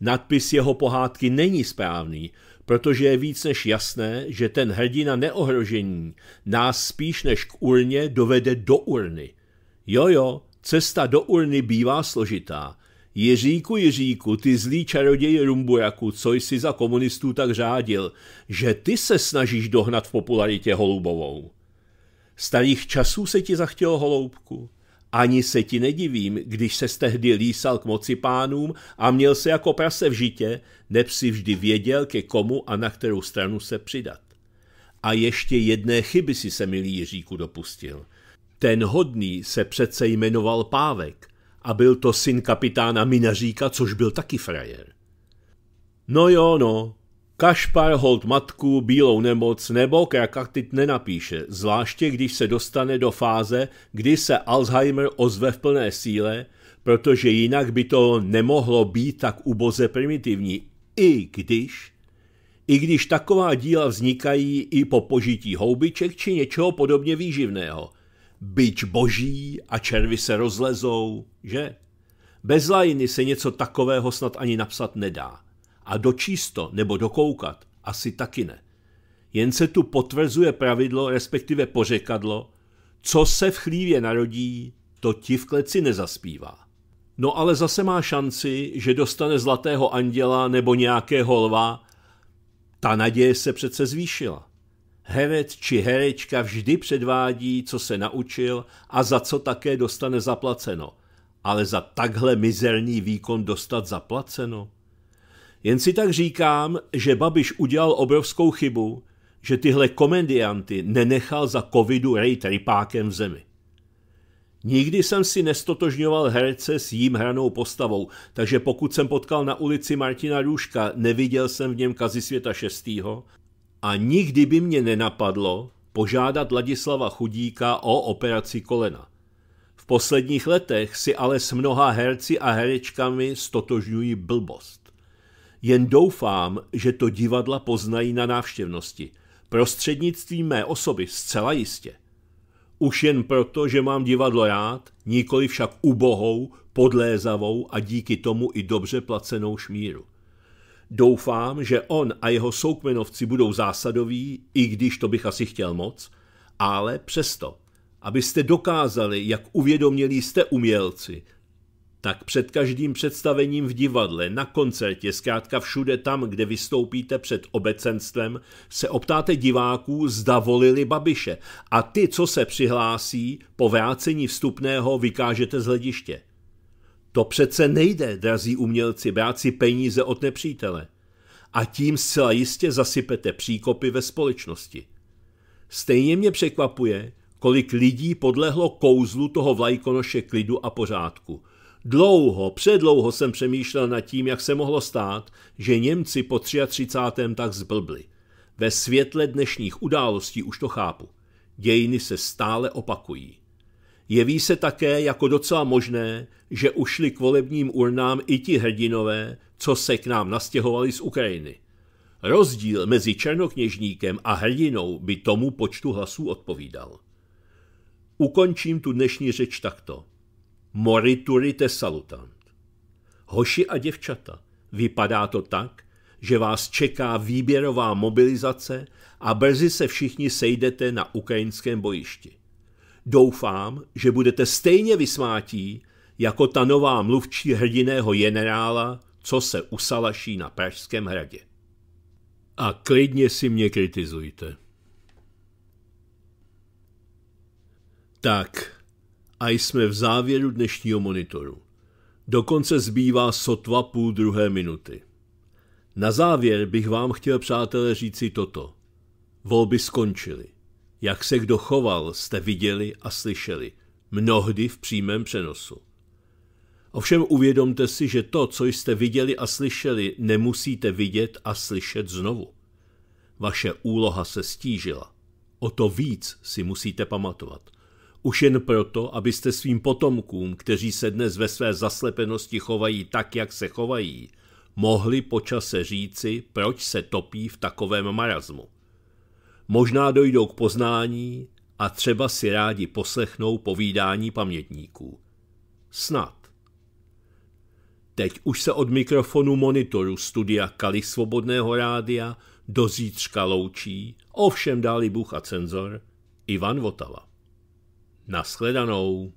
Nadpis jeho pohádky není správný, protože je víc než jasné, že ten hrdina neohrožení nás spíš než k urně dovede do urny. Jo jo, cesta do urny bývá složitá. Jiříku, Jiříku, ty zlý čaroděj Rumburaku, co jsi za komunistů tak řádil, že ty se snažíš dohnat v popularitě holubovou. Starých časů se ti zachtělo holoubku. Ani se ti nedivím, když se tehdy lísal k moci pánům a měl se jako prase v žitě, neb si vždy věděl, ke komu a na kterou stranu se přidat. A ještě jedné chyby si se, milý Jiříku, dopustil. Ten hodný se přece jmenoval Pávek a byl to syn kapitána Minaříka, což byl taky frajer. No jo, no, Kašpar hold matku, bílou nemoc nebo krakatit nenapíše, zvláště když se dostane do fáze, kdy se Alzheimer ozve v plné síle, protože jinak by to nemohlo být tak uboze primitivní, i když, i když taková díla vznikají i po požití houbiček či něčeho podobně výživného. Byč boží a červy se rozlezou, že? Bez lajiny se něco takového snad ani napsat nedá. A dočíst to nebo dokoukat asi taky ne. Jen se tu potvrzuje pravidlo, respektive pořekadlo, co se v chlívě narodí, to ti v kleci nezaspívá. No ale zase má šanci, že dostane zlatého anděla nebo nějakého lva. Ta naděje se přece zvýšila. Herec či herečka vždy předvádí, co se naučil a za co také dostane zaplaceno. Ale za takhle mizerný výkon dostat zaplaceno? Jen si tak říkám, že Babiš udělal obrovskou chybu, že tyhle komedianty nenechal za covidu rejt rypákem v zemi. Nikdy jsem si nestotožňoval herce s jím hranou postavou, takže pokud jsem potkal na ulici Martina Růžka, neviděl jsem v něm světa šestýho a nikdy by mě nenapadlo požádat Ladislava Chudíka o operaci kolena. V posledních letech si ale s mnoha herci a herečkami stotožňují blbost. Jen doufám, že to divadla poznají na návštěvnosti. Prostřednictvím mé osoby zcela jistě. Už jen proto, že mám divadlo rád, nikoli však ubohou, podlézavou a díky tomu i dobře placenou šmíru. Doufám, že on a jeho soukmenovci budou zásadoví, i když to bych asi chtěl moc, ale přesto, abyste dokázali, jak uvědomělí jste umělci, tak před každým představením v divadle, na koncertě, zkrátka všude tam, kde vystoupíte před obecenstvem, se optáte diváků, zda volili Babiše a ty, co se přihlásí, po vrácení vstupného vykážete z hlediště. To přece nejde, drazí umělci, brát si peníze od nepřítele. A tím zcela jistě zasypete příkopy ve společnosti. Stejně mě překvapuje, kolik lidí podlehlo kouzlu toho vlajkonoše klidu a pořádku. Dlouho, předlouho jsem přemýšlel nad tím, jak se mohlo stát, že Němci po 33. tak zblbli. Ve světle dnešních událostí už to chápu. Dějiny se stále opakují. Jeví se také jako docela možné, že ušli k volebním urnám i ti hrdinové, co se k nám nastěhovali z Ukrajiny. Rozdíl mezi černokněžníkem a hrdinou by tomu počtu hlasů odpovídal. Ukončím tu dnešní řeč takto. Moriturite salutant. Hoši a děvčata, vypadá to tak, že vás čeká výběrová mobilizace a brzy se všichni sejdete na ukrajinském bojišti. Doufám, že budete stejně vysmátí, jako ta nová mluvčí hrdiného generála, co se usalaší na Pražském hradě. A klidně si mě kritizujte. Tak, a jsme v závěru dnešního monitoru. Dokonce zbývá sotva půl druhé minuty. Na závěr bych vám chtěl, přátelé, říci toto. Volby skončily. Jak se kdo choval, jste viděli a slyšeli. Mnohdy v přímém přenosu. Ovšem uvědomte si, že to, co jste viděli a slyšeli, nemusíte vidět a slyšet znovu. Vaše úloha se stížila. O to víc si musíte pamatovat – už jen proto, abyste svým potomkům, kteří se dnes ve své zaslepenosti chovají tak, jak se chovají, mohli počase říci, proč se topí v takovém marazmu. Možná dojdou k poznání a třeba si rádi poslechnou povídání pamětníků. Snad. Teď už se od mikrofonu monitoru studia Kali Svobodného rádia do zítřka loučí, ovšem dáli Bůh a cenzor, Ivan Votava. Naschledanou.